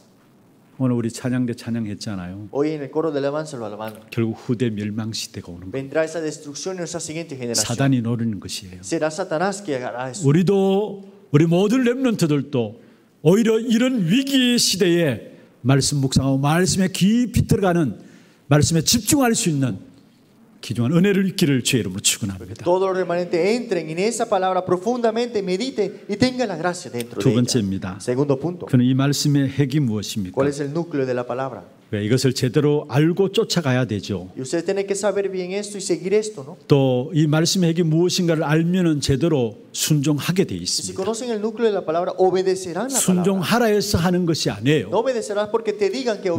오늘 우리 찬양대 찬양했잖아요. Hoy en el coro de alabanza lo alaban. 결국 후대 멸망 시대가 오는 거예요. Vendrá esa destrucción en nuestra siguiente generación. 사단이 노리는 것이에요. Será Satanás que hará eso. 우리도 우리 모든 렘넌트들도 오히려 이런 위기 시대에 말씀 묵상하고 말씀에 깊이 들어가는 말씀에 집중할 수 있는 귀중한 은혜를 있기를 주의 이름으로 축원합니다. Todos los remanentes entren en esa palabra profundamente, mediten y tengan la gracia dentro 두 de ella. 번째입니다. Segundo punto. 그는 이 말씀의 핵이 무엇입니까? ¿Cuál es el núcleo de la palabra? 왜 이것을 제대로 알고 쫓아가야 되죠. 또 이 말씀의 핵이 무엇인가를 알면은 제대로 순종하게 돼 있습니다. 순종하라 해서 하는 것이 아니에요.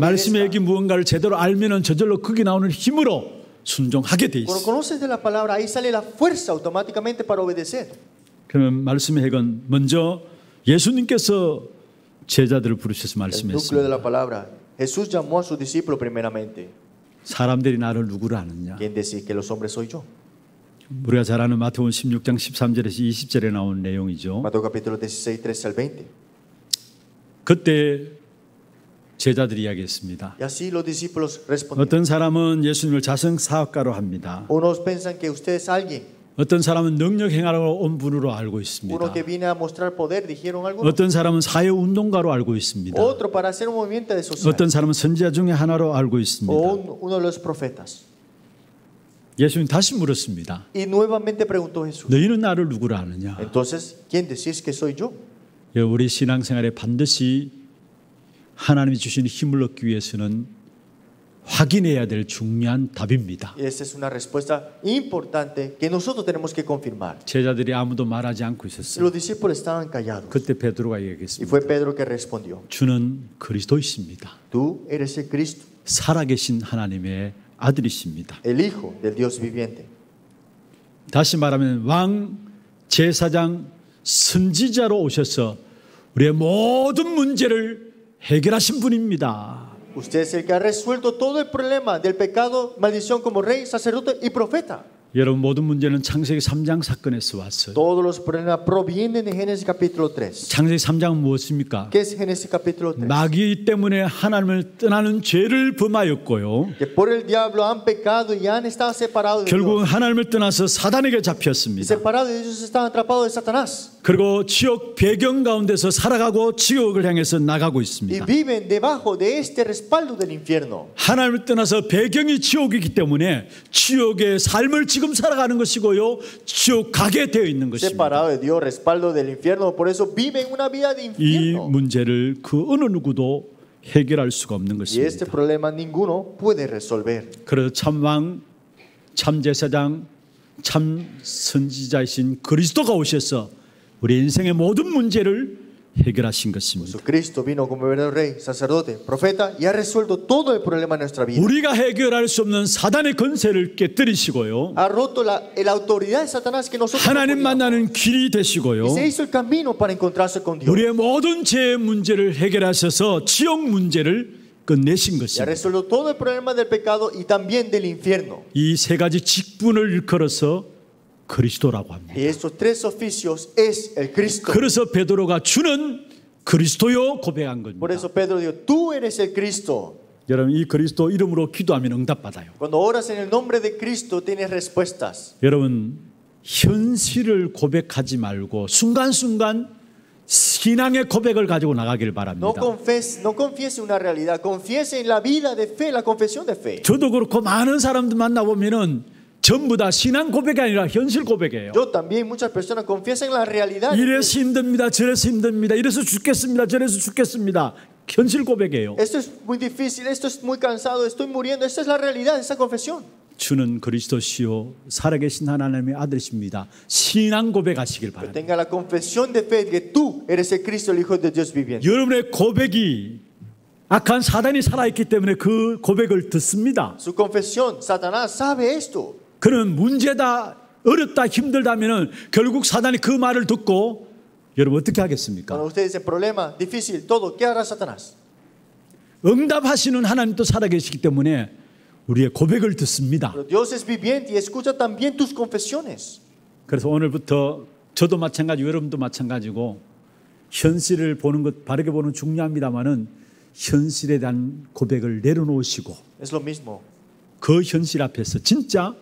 말씀의 핵이. 무언가를 제대로 알면은 저절로 거기 나오는 힘으로 순종하게 돼 있어요. 그러면 말씀의 핵은 먼저 예수님께서 제자들을 부르셔서 말씀했습니다. Jesús llamó a sus discípulos primeramente. 사람들이 나를 누구를 아느냐? ¿Quién decir que los hombres soy yo? 우리가 잘 아는 마태복음 16장 13절에서 20절에 나온 내용이죠. Mateo capítulo 16, 13 al 20. 그때 제자들이 이야기했습니다. Y así los discípulos respondieron. 어떤 사람은 예수님을 자성 사업가로 합니다. Unos piensan que usted es alguien. 어떤 사람은 능력 행하러 온 분으로 알고 있습니다. 어떤 사람은 사회 운동가로 알고 있습니다. 어떤 사람은 선지자 중에 하나로 알고 있습니다. 예수님 다시 물었습니다. 너희는 나를 누구로 아느냐? 우리 신앙생활에 반드시 하나님이 주신 힘을 얻기 위해서는 확인해야 될 중요한 답입니다. Y esa es una respuesta importante que nosotros tenemos que confirmar. 제자들이 아무도 말하지 않고 Y 있었어요. los discípulos estaban callados. 그때 베드로가 Y 얘기했습니다. fue Pedro que respondió. 주는 그리스도이십니다. Tú eres el Cristo, 살아계신 하나님의 아들이십니다. el Hijo del Dios viviente. 다시 말하면 왕 제사장 선지자로 오셔서 우리의 모든 문제를 해결하신 분입니다. Usted es el que ha resuelto todo el problema del pecado, maldición como rey, sacerdote y profeta. 여러분 모든 문제는 창세기 3장 사건에서 왔어요. Todos los problemas provienen de Génesis capítulo 3. 창세기 3장은 무엇입니까? ¿Qué es Génesis capítulo 3? 마귀 때문에 하나님을 떠나는 죄를 범하였고요. Que por el diablo han pecado y han estado separados de 결국 Dios. 하나님을 떠나서 사단에게 Y 잡혔습니다. separados de Dios estaban atrapados de Satanás. 그리고 지옥 배경 가운데서 살아가고 지옥을 향해서 나가고 Y 있습니다. viven debajo de este respaldo del infierno. 하나님을 떠나서 배경이 지옥이기 때문에 지옥의 삶을 지금 살아가는 것이고요. 지옥 가게 되어 있는 것입니다. 이. 문제를 그 어느 누구도 해결할 수가 없는 것입니다. 그래서 참왕, 참제사장, 참 선지자이신 그리스도가 오셔서 우리 인생의 모든 문제를 해결하신 것입니다. Jesucristo vino como verdadero rey, sacerdote, profeta y ha resuelto todo el problema de nuestra vida. 우리가 해결할 수 없는 사단의 건세를 깨뜨리시고요. Ha roto la, la autoridad de Satanás que nosotros no 하나님. 만나는 길이 되시고요. y se hizo el camino para encontrarse con Dios. 우리의 모든 죄의 문제를 해결하셔서 지옥 문제를 끝내신 것입니다. resuelto todo el problema del pecado y también del infierno. 이 세 가지 직분을 일컬어서 그리스도라고 합니다. 그래서 베드로가 주는 그리스도요 고백한 겁니다. 여러분 이 그리스도 이름으로 기도하면 응답 받아요. Tienes respuestas. 여러분 현실을 고백하지 말고 순간순간 신앙의 고백을 가지고 나가길 No, 바랍니다. confes, no confiese una realidad, confiese en la vida de fe, la confesión de fe. 저도 그렇고 많은 사람들 만나 보면은 전부 다 신앙 고백이 아니라 현실 고백이에요. Yo también, muchas personas confiesan la realidad. 이래서 힘듭니다. 저래서 힘듭니다. 이래서 죽겠습니다. 저래서 죽겠습니다. 현실 고백이에요. Esto es muy difícil, esto es muy cansado, estoy muriendo. Esta es la realidad de esa confesión. 주는 그리스도시요 살아계신 하나님의 아들이십니다. 신앙 고백하시길 바랍니다. tenga la confesión de fe que tú eres el Cristo, el Hijo de Dios viviente. 여러분의 고백이 악한 사단이 살아있기 때문에 그 고백을 듣습니다. Su confesión, Satanás sabe esto. 그는 문제다, 어렵다, 힘들다면은 결국 사단이 그 말을 듣고 여러분 어떻게 하겠습니까? Cuando usted dice problema, difícil, todo, ¿qué hará Satanás? 응답하시는 하나님도 살아계시기 때문에 우리의 고백을 듣습니다. Pero Dios es viviente y escucha también tus confesiones. 그래서 오늘부터 저도 마찬가지, 여러분도 마찬가지고 현실을 보는 것 바르게 보는 중요합니다만은 현실에 대한 고백을 내려놓으시고 Es lo mismo. 그 현실 앞에서 진짜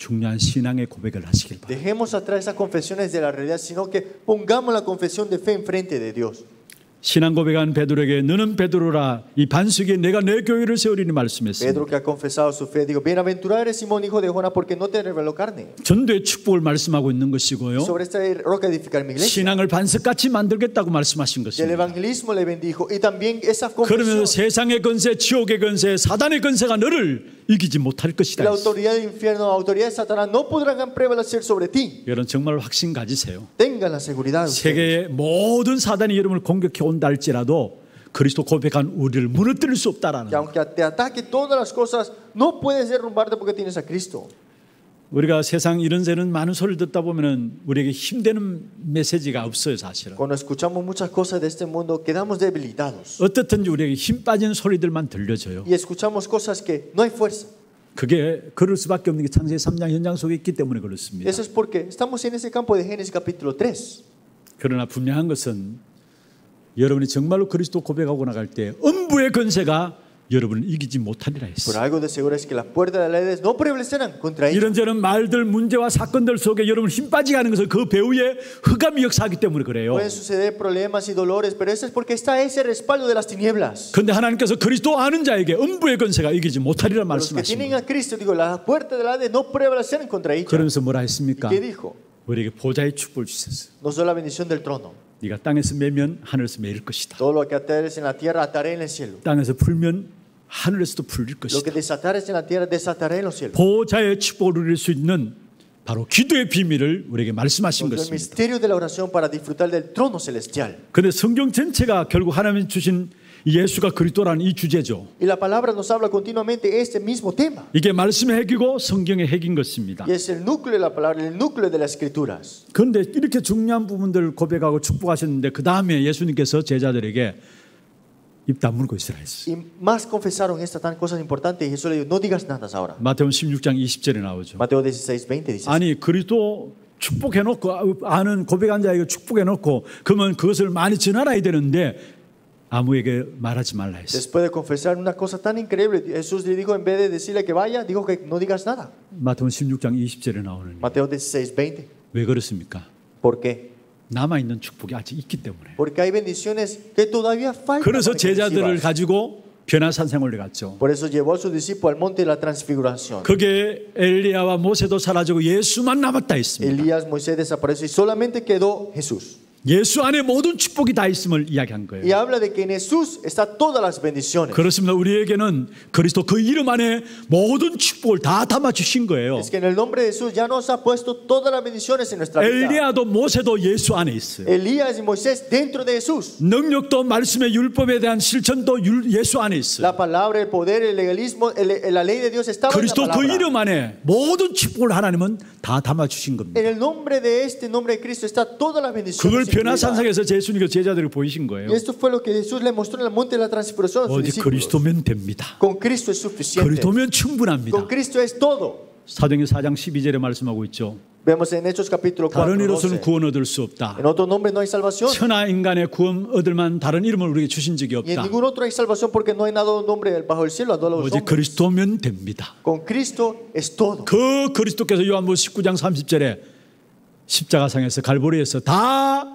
중요한 신앙의 고백을 하시길 바랍니다. Dejemos atrás esas confesiones de la realidad, sino que pongamos la confesión de fe enfrente de Dios. 신앙 고백한 베드로에게 너는 베드로라 이 반석에 내가 내 교회를 세우리니 말씀했습니다. Pedro que ha confesado su fe, digo, bienaventurado eres Simón, hijo de Jonás, porque no te reveló carne. 전도의 축복을 말씀하고 있는 것이고요. Sobre esta roca edificar mi iglesia. 신앙을 반석같이 만들겠다고 말씀하신 Y el 것입니다. evangelismo le bendijo. Y también esa 그러면서 confesión, 세상의 건세, 지옥의 건세, 사단의 건세가 너를 이기지 못할 것이다. la autoridad del infierno, la autoridad de Satanás no podrán prevalecer sobre ti. 여러분 정말 확신 가지세요. Tengan la seguridad. 세계의 모든 사단이 여러분을 공격해 온다 할지라도 그리스도 고백한 우리를 무너뜨릴 수 없다라는 Que aunque te ataque todas las cosas, no puedes derrumbarte porque tienes a Cristo. 우리가 세상 이런 새는 많은 소리를 듣다 보면은 우리에게 힘되는 메시지가 없어요 사실은 Cuando escuchamos muchas cosas de este mundo, quedamos debilitados. 어떻든지 우리에게 힘 빠진 소리들만 들려져요 Y escuchamos cosas que no hay fuerza. 그게 그럴 수밖에 없는 게 창세기 3장 현장 속에 있기 때문에 그렇습니다 Eso es porque estamos en ese campo de Génesis capítulo 3. 그러나 분명한 것은 여러분이 정말로 그리스도 고백하고 나갈 때 음부의 건세가 여러분을 이기지 못하리라 했어요 algo de seguro es que las puertas de la ley no prevalecerán contra ellos. 이런저런 말들 문제와 사건들 속에 여러분 힘 빠지게 하는 것은 그 배후에 흑암이 역사하기 때문에 그래요 Pueden suceder problemas y dolores, pero eso es porque está ese respaldo de las tinieblas. 그런데 하나님께서 그리스도 아는 자에게 음부의 건세가 이기지 못하리라 말씀하십니다 a Cristo, digo, las puertas de la ley no prevalecerán contra ellos. 그러면서 뭐라 했습니까? ¿Qué dijo? 우리에게 보좌의 축복을 주셨어요. No solo la bendición del trono. 네가 땅에서 매면 하늘에서 매일 것이다. Todo lo que atares en la tierra, ataré en el cielo. 땅에서 풀면 하늘에서도 풀릴 것이다. 보좌의 축복을 누릴 수 있는 바로 기도의 비밀을 우리에게 말씀하신 것입니다. 그런데 성경 전체가 결국 하나님 주신 예수가 그리스도라는 이 주제죠. 이게 말씀의 핵이고 성경의 핵인 것입니다. 그런데 이렇게 중요한 부분들을 고백하고 축복하셨는데 그 다음에 예수님께서 제자들에게 입 다물고 있으라 했어요. Y más confesaron estas tan cosas importantes y Jesús le dijo, no digas nada ahora. 마태복음 16장 20절에 나오죠. Mateo 16, 20 dice. 아니 그리스도 축복해 놓고 아는 고백한 자에게 축복해 놓고 그러면 그것을 많이 전하라야 되는데 아무에게 말하지 말라 했어요. Después de confesar una cosa tan increíble, Jesús le dijo, en vez de decirle que vaya, dijo que no digas nada. 마태복음 16장 20절에 나오는 Mateo 16, 20. 왜 그렇습니까? ¿Por qué? 남아 있는 축복이 아직 있기 때문에. Porque hay bendiciones que todavía faltan. 그래서 제자들을. 가지고 변화산생을 갔죠. Por eso llevó a sus discípulos al monte de la transfiguración. 그게 엘리야와 모세도 사라지고 예수만 남았다 했습니다. Elías, Moisés desapareció y solamente quedó Jesús. 예수 안에 모든 축복이 다 있음을 이야기한 거예요. habla de que en Jesús está todas las bendiciones. 그렇습니다. 우리에게는 그리스도 그 이름 안에 모든 축복을 다 담아 주신 거예요. Es que en el nombre de Jesús ya nos ha puesto todas las bendiciones en nuestra vida. 엘리야도 모세도 예수 안에 있어요. Elías y Moisés dentro de Jesús. 능력도 말씀의 율법에 대한 실천도 율- 예수 안에 있어요. La palabra, el poder, el legalismo, el- la ley de Dios estaba en la 그리스도 그. 이름 안에 모든 축복을 하나님은 다 담아 주신 겁니다. 그걸. 변화산상에서 예수님께서 제자들에게 보이신 거예요. 오직. 그리스도면 됩니다. 그리스도면 충분합니다. 사도행전 4장 12절에 말씀하고 있죠. Vemos en Hechos capítulo 4. 다른 이로서는 12. 구원 얻을 수 없다. En otro nombre no hay salvación. 천하 인간의 구원 얻을 만 다른 이름을 우리에게 주신 적이 Y en 없다. ningún otro hay salvación porque no hay nada nombre bajo el cielo a todos los 오직 hombres. 그리스도면 됩니다. Con Cristo es todo. 그 그리스도께서 요한복음 19장 30절에 십자가상에서 갈보리에서 다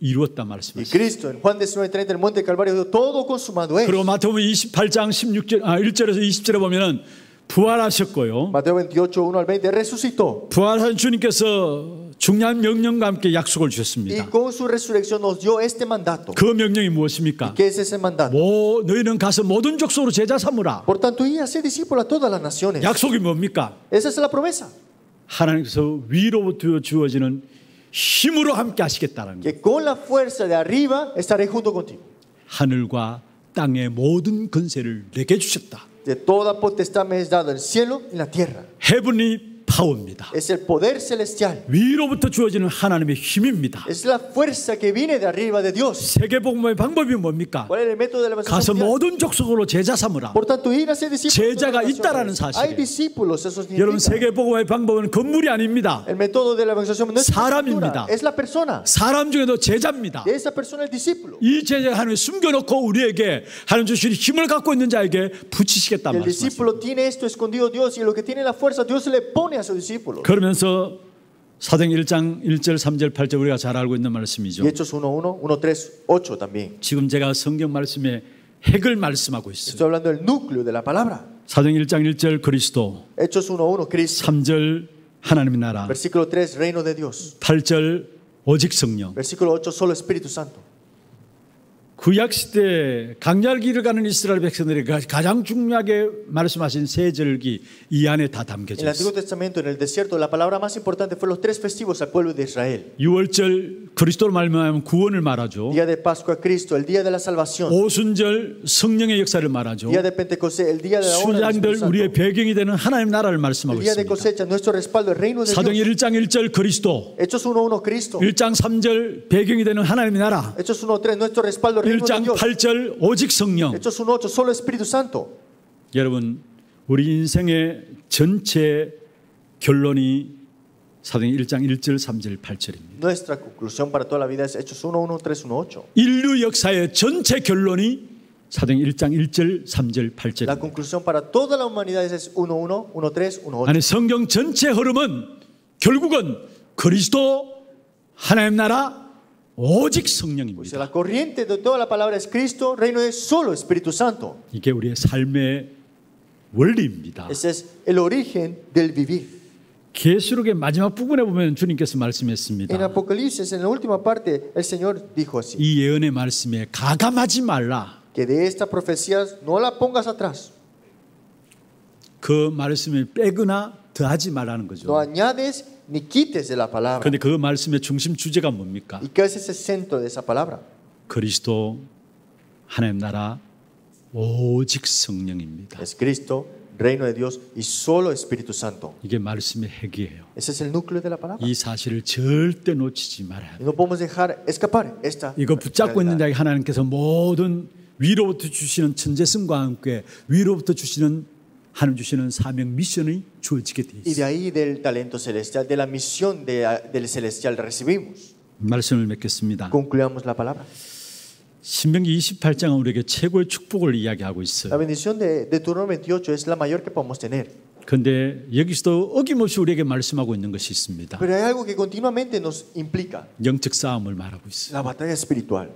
이루었다. Cristo en Juan 19:30 el monte Calvario todo consumado es. 그리고 마태복음 28장 16절 아 1절에서 20절에 보면은 부활하셨고요. Mateo 28, 1 al 20, resucitó. 부활한 주님께서 중요한 명령과 함께 약속을 주셨습니다. con su resurrección nos dio este mandato. 그 명령이 무엇입니까? ¿Qué es ese mandato? 모 너희는 가서 모든 족속으로 제자 삼으라. Por tanto, y hacer discípulos a todas las naciones. 약속이 뭡니까? Esa es la promesa. 하나님께서 위로부터 주어지는 힘으로 함께 하시겠다는 거. Que con la fuerza de arriba estaré junto contigo. 하늘과 땅의 모든 권세를 내게 주셨다. de toda potestad me es dado el cielo y la tierra. 파워입니다. Es el poder celestial. 위로부터 주어지는 하나님의 힘입니다. Es la fuerza que viene de arriba de Dios. 세계 복음의 방법이 뭡니까? ¿Cuál es el método de la 가서? 모든 족속으로 제자 삼으라. Por tanto, ir a ser discípulos. 제자가 있다라는. 사실이에요. Hay discípulos, eso 여러분 significa. 세계 복음의 방법은 건물이 아닙니다. El método de la evangelización no es 사람입니다. es la persona. 사람 중에도 제자입니다. De esa persona el discípulo. 이 제자가 하나님이 숨겨놓고 우리에게 하나님 주신 힘을 갖고 있는 자에게 붙이시겠다 El 말씀하십니다. discípulo tiene esto escondido Dios y lo que tiene la fuerza Dios le pone a. 그러면서 사도행 1장 1절 3절 8절 우리가 잘 알고 있는 말씀이죠. Hechos 1.1, 1.3, 8 también. 지금 제가 성경 말씀에 핵을 말씀하고 있어요. 사도행 1장 1절 그리스도, Hechos 1.1, Cristo. 3절 하나님의 나라, Versículo 3, reino de Dios. 8절 오직 성령. Versículo 8, solo Espíritu Santo. 구약 시대 강렬기를 가는 이스라엘 백성들이 가- 가장 중요하게 말씀하신 세 절기 이 안에 다 담겨져 el Antiguo 있어요. Testamento, en el desierto, la palabra más importante fue los tres festivos al pueblo de Israel. 6월절 그리스도로 말미암아 구원을 말하죠. Día de Pascua, Cristo, el día de la salvación. 오순절 성령의 역사를 말하죠. Día de Pentecostés, el día de la obra del 수장들 Espíritu 우리의. 배경이 되는 하나님 나라를 말씀하고 있습니다. cosecha, nuestro respaldo, el reino de 사도행 Dios. 1장 1절 그리스도, Hechos 1.1, Cristo. 1장 3절 배경이 되는 하나님의 나라, Hechos 1.3, nuestro respaldo, el reino de 1장 Dios. 8절 오직 성령. Hechos 1.8, solo Espíritu Santo. 여러분 우리 인생의 전체 결론이 사도행 1장 1절 3절 8절입니다. Nuestra conclusión para toda la vida es Hechos 1.1, 3, 1.8. 인류 역사의 전체 결론이 사도행 1장 1절 3절 La 8절입니다. conclusión para toda la humanidad es 1.1, 1.3, 1.8. 아니 성경 전체 흐름은 결국은 그리스도 하나님 나라 오직 성령입니다. la corriente de toda la palabra es Cristo, reino es solo Espíritu Santo. 이게 우리의 삶의 원리입니다. Ese es el origen del vivir. 계시록의 마지막 부분에 보면 주님께서 말씀했습니다. Apocalipsis, en la última parte, el Señor dijo así, 이 예언의 말씀에 가감하지 말라. que de esta profecía no la pongas atrás, 그 말씀을 빼거나 더하지 말라는 no 거죠. añades ni quites de la palabra. 그런데 그 말씀의 중심 주제가 뭡니까? ¿Y qué es ese centro de esa palabra? 그리스도 하나님 나라 오직 성령입니다. Es Cristo, reino de Dios y solo Espíritu Santo. 이게 말씀의 핵이에요. Ese es el núcleo de la palabra. 이 사실을 절대 놓치지 말아야 돼요. no podemos dejar escapar esta 이거 붙잡고 있는. 자에게 하나님께서 모든 위로부터 주시는 천재성과 함께 위로부터 주시는 하나님 주시는 사명 미션이 주어지게 돼 Y de 있어요. ahí del talento celestial, de la misión de- del celestial recibimos. 말씀을 맺겠습니다. Concluyamos la palabra. 신명기 28장은 우리에게 최고의 축복을 이야기하고 있어요. bendición de Deuteronomio 28 es la mayor que podemos tener. 그런데 여기서도 어김없이 우리에게 말씀하고 있는 것이 있습니다. Pero hay algo que continuamente nos implica, 영적 싸움을 말하고 있어요. la batalla espiritual.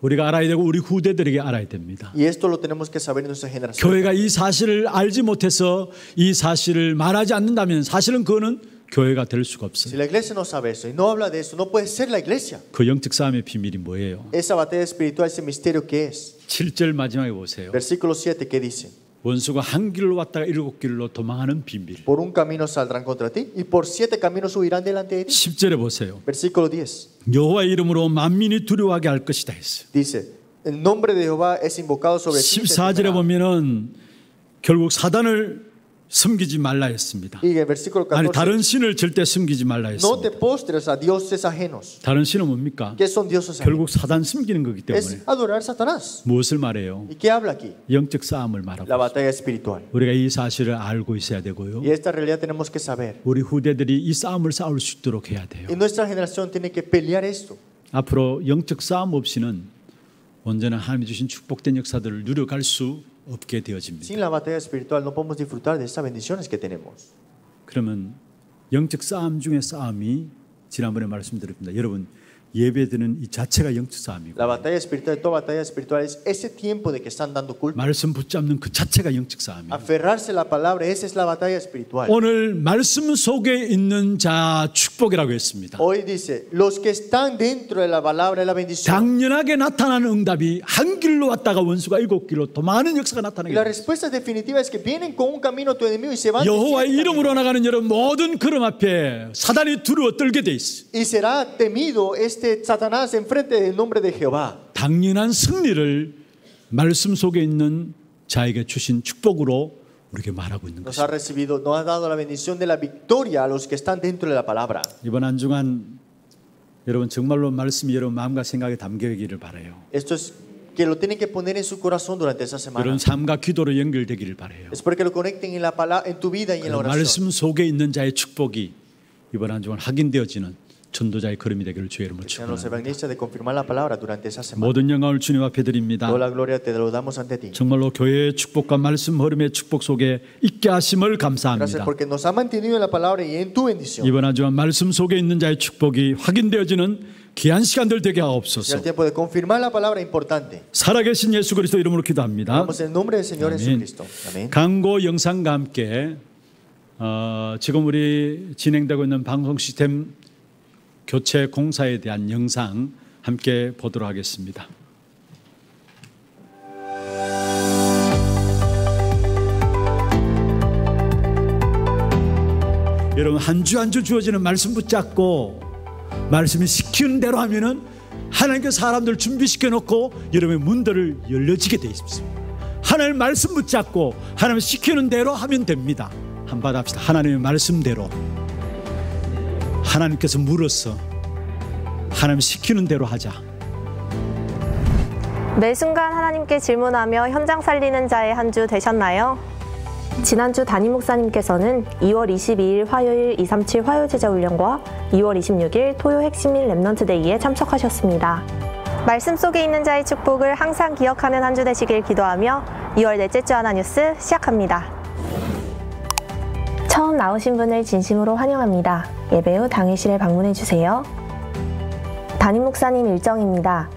우리가 알아야 되고 우리 후대들에게 알아야 됩니다. Y esto lo tenemos que saber en nuestra generación. 교회가 이 사실을 알지 못해서 이 사실을 말하지 않는다면 사실은 그거는 교회가 될 수가 Si 없어요. la iglesia no sabe eso y no habla de eso, no puede ser la iglesia. 그 영적 싸움의 비밀이 뭐예요? Esa batalla espiritual, ese misterio que es. 7절 마지막에 보세요. Versículo 7 que dice, 원수가 한 길로 왔다가 일곱 길로 도망하는 비밀. por un camino saldrán contra ti y por siete caminos huirán delante de ti. 10절에 보세요. Versículo 10 여호와의 이름으로 만민이 두려워하게 할 것이다 했어요. dice, el nombre de Jehová es invocado sobre ti. y te 14절에 temerá". 보면은 결국 사단을 섬기지 말라 했습니다. 아니 14, 다른 신을 절대 섬기지 말라 했습니다. 다른 신은 뭡니까? 결국 사단 섬기는 거기 때문에. 무엇을 말해요? 영적 싸움을 말하고 espiritual. 우리가 이 사실을 알고 있어야 되고요. 우리 후대들이 이 싸움을 싸울 수 있도록 해야 돼요. 앞으로 영적 싸움 없이는 온전한 하나님이 주신 축복된 역사들을 누려갈 수 없게 되어집니다. Sin la batalla espiritual no podemos disfrutar de estas bendiciones que tenemos. 그러면 영적 싸움 중에 싸움이 지난번에 말씀드렸습니다. 여러분 예배드는 이 자체가 영적 싸움이고 La batalla espiritual, toda batalla espiritual es ese tiempo de que están dando culto. 말씀 붙잡는 그 자체가 영적 싸움이에요. Aferrarse la palabra, esa es la batalla espiritual. 오늘 말씀 속에 있는 자 축복이라고 했습니다. Hoy dice, los que están dentro de la palabra es la bendición. 당연하게 나타나는 응답이 한 길로 왔다가 원수가 일곱 길로 도망하는 역사가 Y 나타나게 la respuesta definitiva es que vienen con un camino tu enemigo y se van. 여호와의 이름으로 나가는 여러분 모든 걸음 앞에 사단이 두려워 떨게 돼 있어. Y será temido este Satanás en frente del nombre de Jehová. 당연한 승리를 말씀 속에 있는 자에게 주신 축복으로 우리에게 말하고 있는 Nos ha 것입니다. recibido, nos ha dado la bendición de la victoria a los que están dentro de la palabra. 이번 한 주간 여러분 정말로 말씀이 여러분 마음과 생각에 담겨 있기를 바라요. Esto es que lo tienen que poner en su corazón durante esa semana. 여러분 삶과 기도로 연결되기를 바라요. Es porque lo conecten en, la pala- en tu vida y en la oración. 말씀 속에 있는 자의 축복이 이번 한 주간 확인되어지는 전도자의 걸음이 되기를 주의 이름으로 축원합니다. 모든 영광을 주님 앞에 드립니다. 정말로 교회의 축복과 말씀 흐름의 축복 속에 있게 하심을 감사합니다. 이번 한 주간 말씀 속에 있는 자의 축복이 확인되어지는 귀한 시간들 되게 하옵소서. 살아계신 예수 그리스도 이름으로 기도합니다. Amén. 강고 영상과 함께 어, 지금 우리 진행되고 있는 방송 시스템 교체 공사에 대한 영상 함께 보도록 하겠습니다. 여러분 한 주 한 주 주어지는 말씀 붙잡고 말씀이 시키는 대로 하면은 하나님께 사람들 준비시켜 놓고 여러분의 문들을 열려지게 돼 있습니다. 하나님 말씀 붙잡고 하나님 시키는 대로 하면 됩니다. 한번 합시다. 하나님의 말씀대로 하나님께서 물어서 하나님 시키는 대로 하자. 매 순간 하나님께 질문하며 현장 살리는 자의 한 주 되셨나요? 지난주 담임 목사님께서는 2월 22일 화요일 237 화요 제자 훈련과 2월 26일 토요 핵심일 Remnant Day에 참석하셨습니다. 말씀 속에 있는 자의 축복을 항상 기억하는 한 주 되시길 기도하며 2월 넷째 주 하나 뉴스 시작합니다. 처음 나오신 분을 진심으로 환영합니다. 예배 후 당회실에 방문해 주세요. 담임 목사님 일정입니다.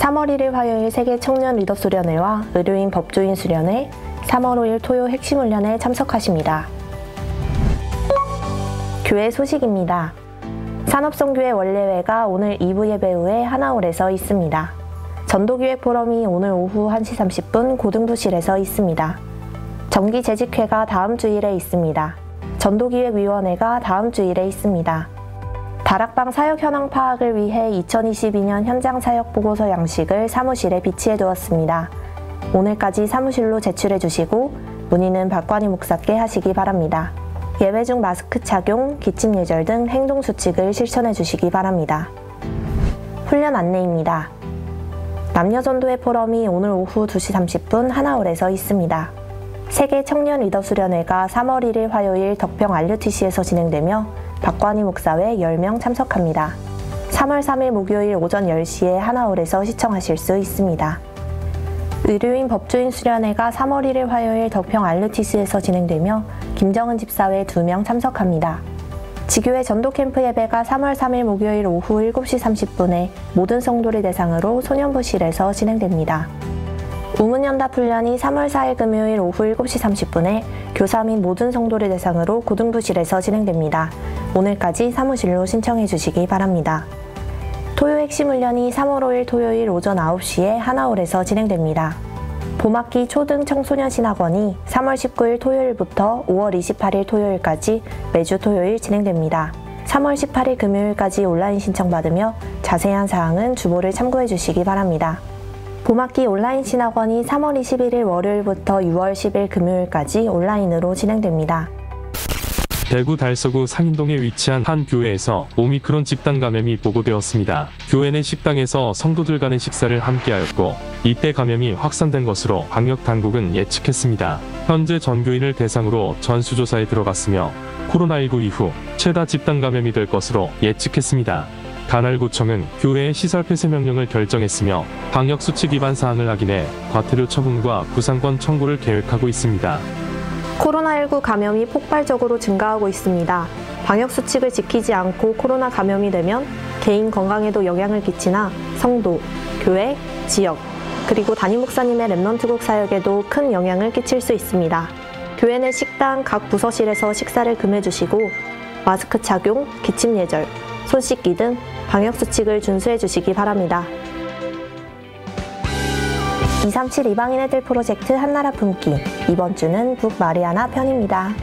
3월 1일 화요일 세계 청년 리더 수련회와 의료인 법조인 수련회, 3월 5일 토요 핵심 훈련에 참석하십니다. 교회 소식입니다. 산업성교회 원래회가 오늘 2부 예배 후에 하나홀에서 있습니다. 전도기획 포럼이 오늘 오후 1시 30분 고등부실에서 있습니다. 정기 재직회가 다음 주일에 있습니다. 전도기획위원회가 다음 주일에 있습니다. 다락방 사역 현황 파악을 위해 2022년 현장 사역 보고서 양식을 사무실에 비치해 두었습니다. 오늘까지 사무실로 제출해 주시고 문의는 박관희 목사께 하시기 바랍니다. 예배 중 마스크 착용, 기침 예절 등 행동 수칙을 실천해 주시기 바랍니다. 훈련 안내입니다. 남녀전도회 포럼이 오늘 오후 2시 30분 하나홀에서 있습니다. 세계 청년 리더 수련회가 3월 1일 화요일 덕평 RUTC에서 진행되며 박관희 목사회 10명 참석합니다. 3월 3일 목요일 오전 10시에 하나홀에서 시청하실 수 있습니다. 의료인 법조인 수련회가 3월 1일 화요일 덕평 RUTC에서 진행되며 김정은 집사회 2명 참석합니다. 지교회 전도 캠프 예배가 3월 3일 목요일 오후 7시 30분에 모든 성도를 대상으로 소년부실에서 진행됩니다. 우문연답 훈련이 3월 4일 금요일 오후 7시 30분에 교사 및 모든 성도를 대상으로 고등부실에서 진행됩니다. 오늘까지 사무실로 신청해 주시기 바랍니다. 토요 핵심 훈련이 3월 5일 토요일 오전 9시에 하나홀에서 진행됩니다. 봄학기 초등 청소년 신학원이 3월 19일 토요일부터 5월 28일 토요일까지 매주 토요일 진행됩니다. 3월 18일 금요일까지 온라인 신청받으며 자세한 사항은 주보를 참고해 주시기 바랍니다. 봄학기 온라인 신학원이 3월 21일 월요일부터 6월 10일 금요일까지 온라인으로 진행됩니다. 대구 달서구 상인동에 위치한 한 교회에서 오미크론 집단 감염이 보고되었습니다. 교회 내 식당에서 성도들 간의 식사를 함께하였고 이때 감염이 확산된 것으로 방역 당국은 예측했습니다. 현재 전교인을 대상으로 전수조사에 들어갔으며 코로나19 이후 최다 집단 감염이 될 것으로 예측했습니다. 간할구청은 교회의 시설 폐쇄 명령을 결정했으며 방역 수칙 위반 사항을 확인해 과태료 처분과 구상권 청구를 계획하고 있습니다. 코로나19 감염이 폭발적으로 증가하고 있습니다. 방역 수칙을 지키지 않고 코로나 감염이 되면 개인 건강에도 영향을 끼치나 성도, 교회, 지역, 그리고 담임 목사님의 랩넌트국 사역에도 큰 영향을 끼칠 수 있습니다. 교회 내 식당 각 부서실에서 식사를 금해주시고 마스크 착용, 기침 예절, 손 씻기 등 방역 수칙을 준수해 주시기 바랍니다. 237 이방인 애들 프로젝트 한나라 품기 이번 주는 북마리아나 편입니다.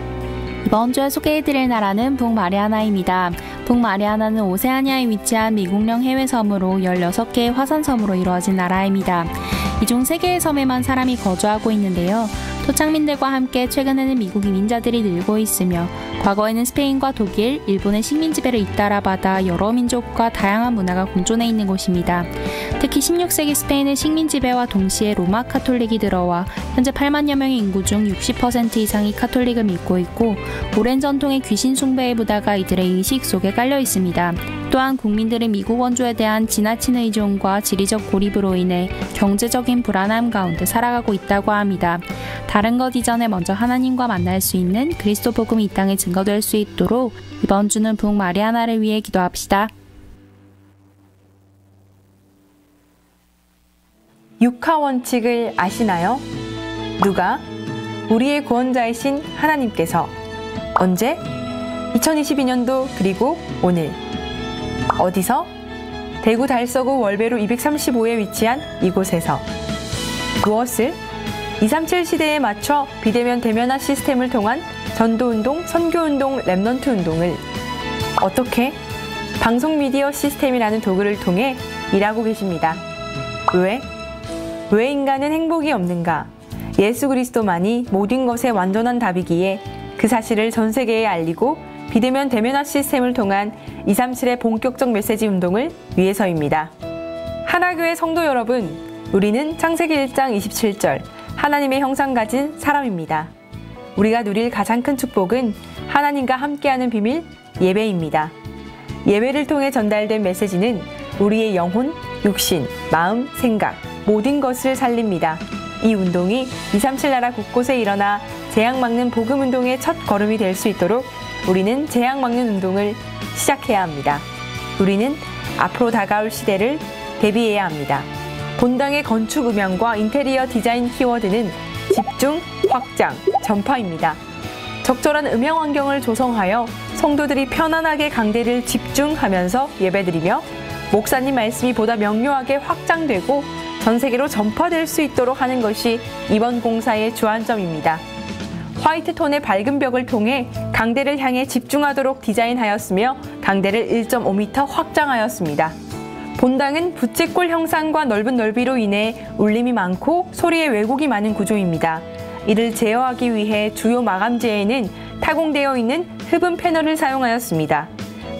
이번 주에 소개해드릴 나라는 북마리아나입니다. 북마리아나는 오세아니아에 위치한 미국령 해외섬으로 16개의 화산섬으로 이루어진 나라입니다. 이중세 개의 섬에만 사람이 거주하고 있는데요. 토착민들과 함께 최근에는 미국 이민자들이 늘고 있으며 과거에는 스페인과 독일, 일본의 식민 지배를 잇따라 받아 여러 민족과 다양한 문화가 공존해 있는 곳입니다. 특히 16세기 스페인의 식민 지배와 동시에 로마 카톨릭이 들어와 현재 8만여 명의 인구 중 60% 이상이 카톨릭을 믿고 있고 오랜 전통의 귀신 숭배의 부다가 이들의 의식 속에 깔려 있습니다. 또한 국민들은 미국 원조에 대한 지나친 의존과 지리적 고립으로 인해 경제적인 불안함 가운데 살아가고 있다고 합니다. 다른 것 이전에 먼저 하나님과 만날 수 있는 그리스도 복음이 이 땅에 증거될 수 있도록 이번 주는 북 마리아나를 위해 기도합시다. 육하 원칙을 아시나요? 누가? 우리의 구원자이신 하나님께서 언제? 2022년도 그리고 오늘 어디서? 대구 달서구 월배로 235에 위치한 이곳에서 무엇을? 237 시대에 맞춰 비대면 대면화 시스템을 통한 전도운동, 선교운동, Remnant 운동을 어떻게? 방송 미디어 시스템이라는 도구를 통해 일하고 계십니다. 왜? 왜 인간은 행복이 없는가? 예수 그리스도만이 모든 것의 완전한 답이기에 그 사실을 전 세계에 알리고 비대면 대면화 시스템을 통한 237의 본격적 메시지 운동을 위해서입니다. 하나교회 성도 여러분, 우리는 창세기 1장 27절 하나님의 형상 가진 사람입니다. 우리가 누릴 가장 큰 축복은 하나님과 함께하는 비밀 예배입니다. 예배를 통해 전달된 메시지는 우리의 영혼, 육신, 마음, 생각 모든 것을 살립니다. 이 운동이 237 나라 곳곳에 일어나 재앙 막는 복음 운동의 첫 걸음이 될 수 있도록 우리는 재앙 막는 운동을 시작해야 합니다. 우리는 앞으로 다가올 시대를 대비해야 합니다. 본당의 건축 음향과 인테리어 디자인 키워드는 집중, 확장, 전파입니다. 적절한 음향 환경을 조성하여 성도들이 편안하게 강대를 집중하면서 예배드리며 목사님 말씀이 보다 명료하게 확장되고 전 세계로 전파될 수 있도록 하는 것이 이번 공사의 주안점입니다. 화이트 톤의 밝은 벽을 통해 강대를 향해 집중하도록 디자인하였으며 강대를 1.5m 확장하였습니다. 본당은 부채꼴 형상과 넓은 넓이로 인해 울림이 많고 소리의 왜곡이 많은 구조입니다. 이를 제어하기 위해 주요 마감재에는 타공되어 있는 흡음 패널을 사용하였습니다.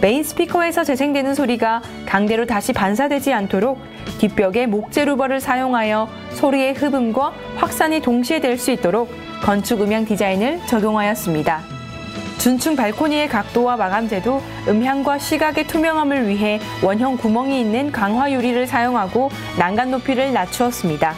메인 스피커에서 재생되는 소리가 강대로 다시 반사되지 않도록 뒷벽에 목재 루버를 사용하여 소리의 흡음과 확산이 동시에 될 수 있도록 건축 음향 디자인을 적용하였습니다. 중층 발코니의 각도와 마감재도 음향과 시각의 투명함을 위해 원형 구멍이 있는 강화 유리를 사용하고 난간 높이를 낮추었습니다.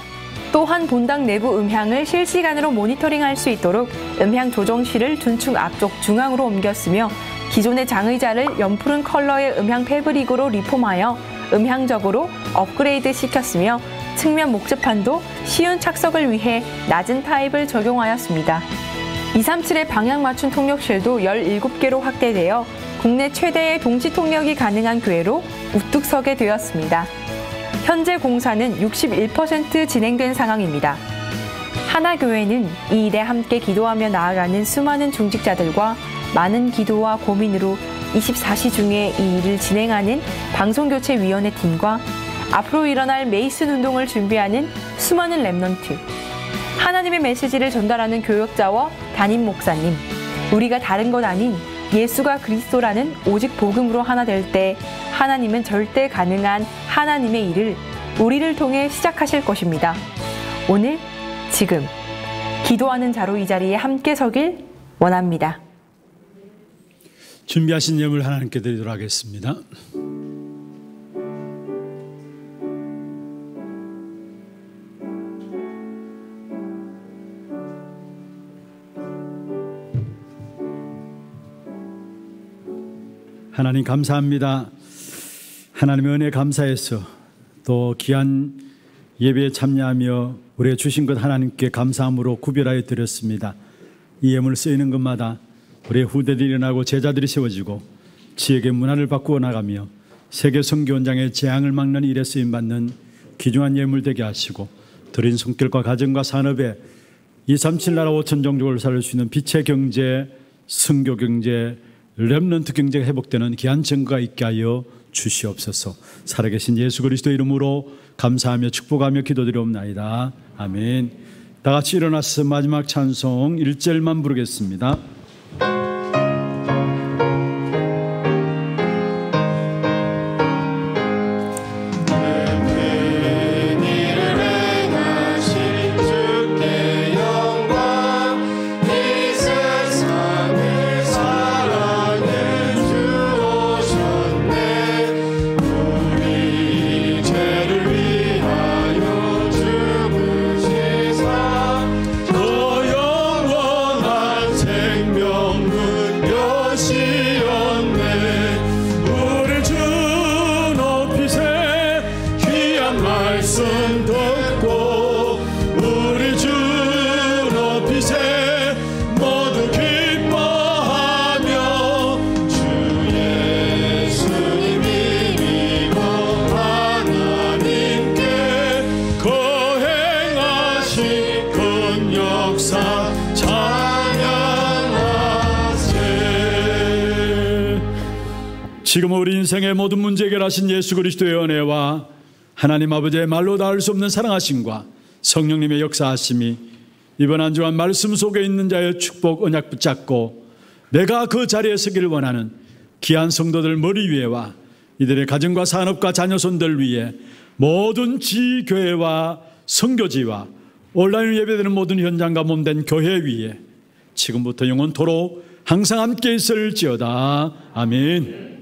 또한 본당 내부 음향을 실시간으로 모니터링할 수 있도록 음향 조정실을 준층 앞쪽 중앙으로 옮겼으며 기존의 장의자를 연푸른 컬러의 음향 패브릭으로 리폼하여 음향적으로 업그레이드 시켰으며 측면 목재판도 쉬운 착석을 위해 낮은 타입을 적용하였습니다. 237의 방향 맞춤 통역실도 17개로 확대되어 국내 최대의 동시 통역이 가능한 교회로 우뚝 서게 되었습니다. 현재 공사는 61% 진행된 상황입니다. 하나교회는 이 일에 함께 기도하며 나아가는 수많은 중직자들과 많은 기도와 고민으로 24시 중에 이 일을 진행하는 방송교체위원회 팀과 앞으로 일어날 메이슨 운동을 준비하는 수많은 Remnant, 하나님의 메시지를 전달하는 교역자와 담임 목사님, 우리가 다른 것 아닌 예수가 그리스도라는 오직 복음으로 하나 될 때 하나님은 절대 가능한 하나님의 일을 우리를 통해 시작하실 것입니다. 오늘, 지금, 기도하는 자로 이 자리에 함께 서길 원합니다. 준비하신 예물 하나님께 드리도록 하겠습니다. 하나님 감사합니다. 하나님의 은혜 감사해서 또 귀한 예배에 참여하며 우리의 주신 것 하나님께 감사함으로 구별하여 드렸습니다. 이 예물 쓰이는 것마다 우리의 후대들이 일어나고 제자들이 세워지고 지역의 문화를 바꾸어 나가며 세계 선교 현장의 재앙을 막는 일에 쓰임 받는 귀중한 예물 되게 하시고 드린 손길과 가정과 산업에 237 나라 5천 종족을 살릴 수 있는 빛의 경제, 선교 경제, 렘넌트 경제가 회복되는 귀한 증거가 있게 하여 주시옵소서. 살아계신 예수 그리스도 이름으로 감사하며 축복하며 기도드리옵나이다. 아멘. 다 같이 일어나서 마지막 찬송 1절만 부르겠습니다. 인생의 모든 문제 해결하신 예수 그리스도의 은혜와 하나님 아버지의 말로 닿을 수 없는 사랑하심과 성령님의 역사하심이 이번 한 주간 말씀 속에 있는 자의 축복 언약 붙잡고 내가 그 자리에 서기를 원하는 귀한 성도들 머리 위에와 이들의 가정과 산업과 자녀손들 위에 모든 지교회와 성교지와 온라인 예배되는 모든 현장과 몸된 교회 위에 지금부터 영원토록 항상 함께 있을지어다. 아멘.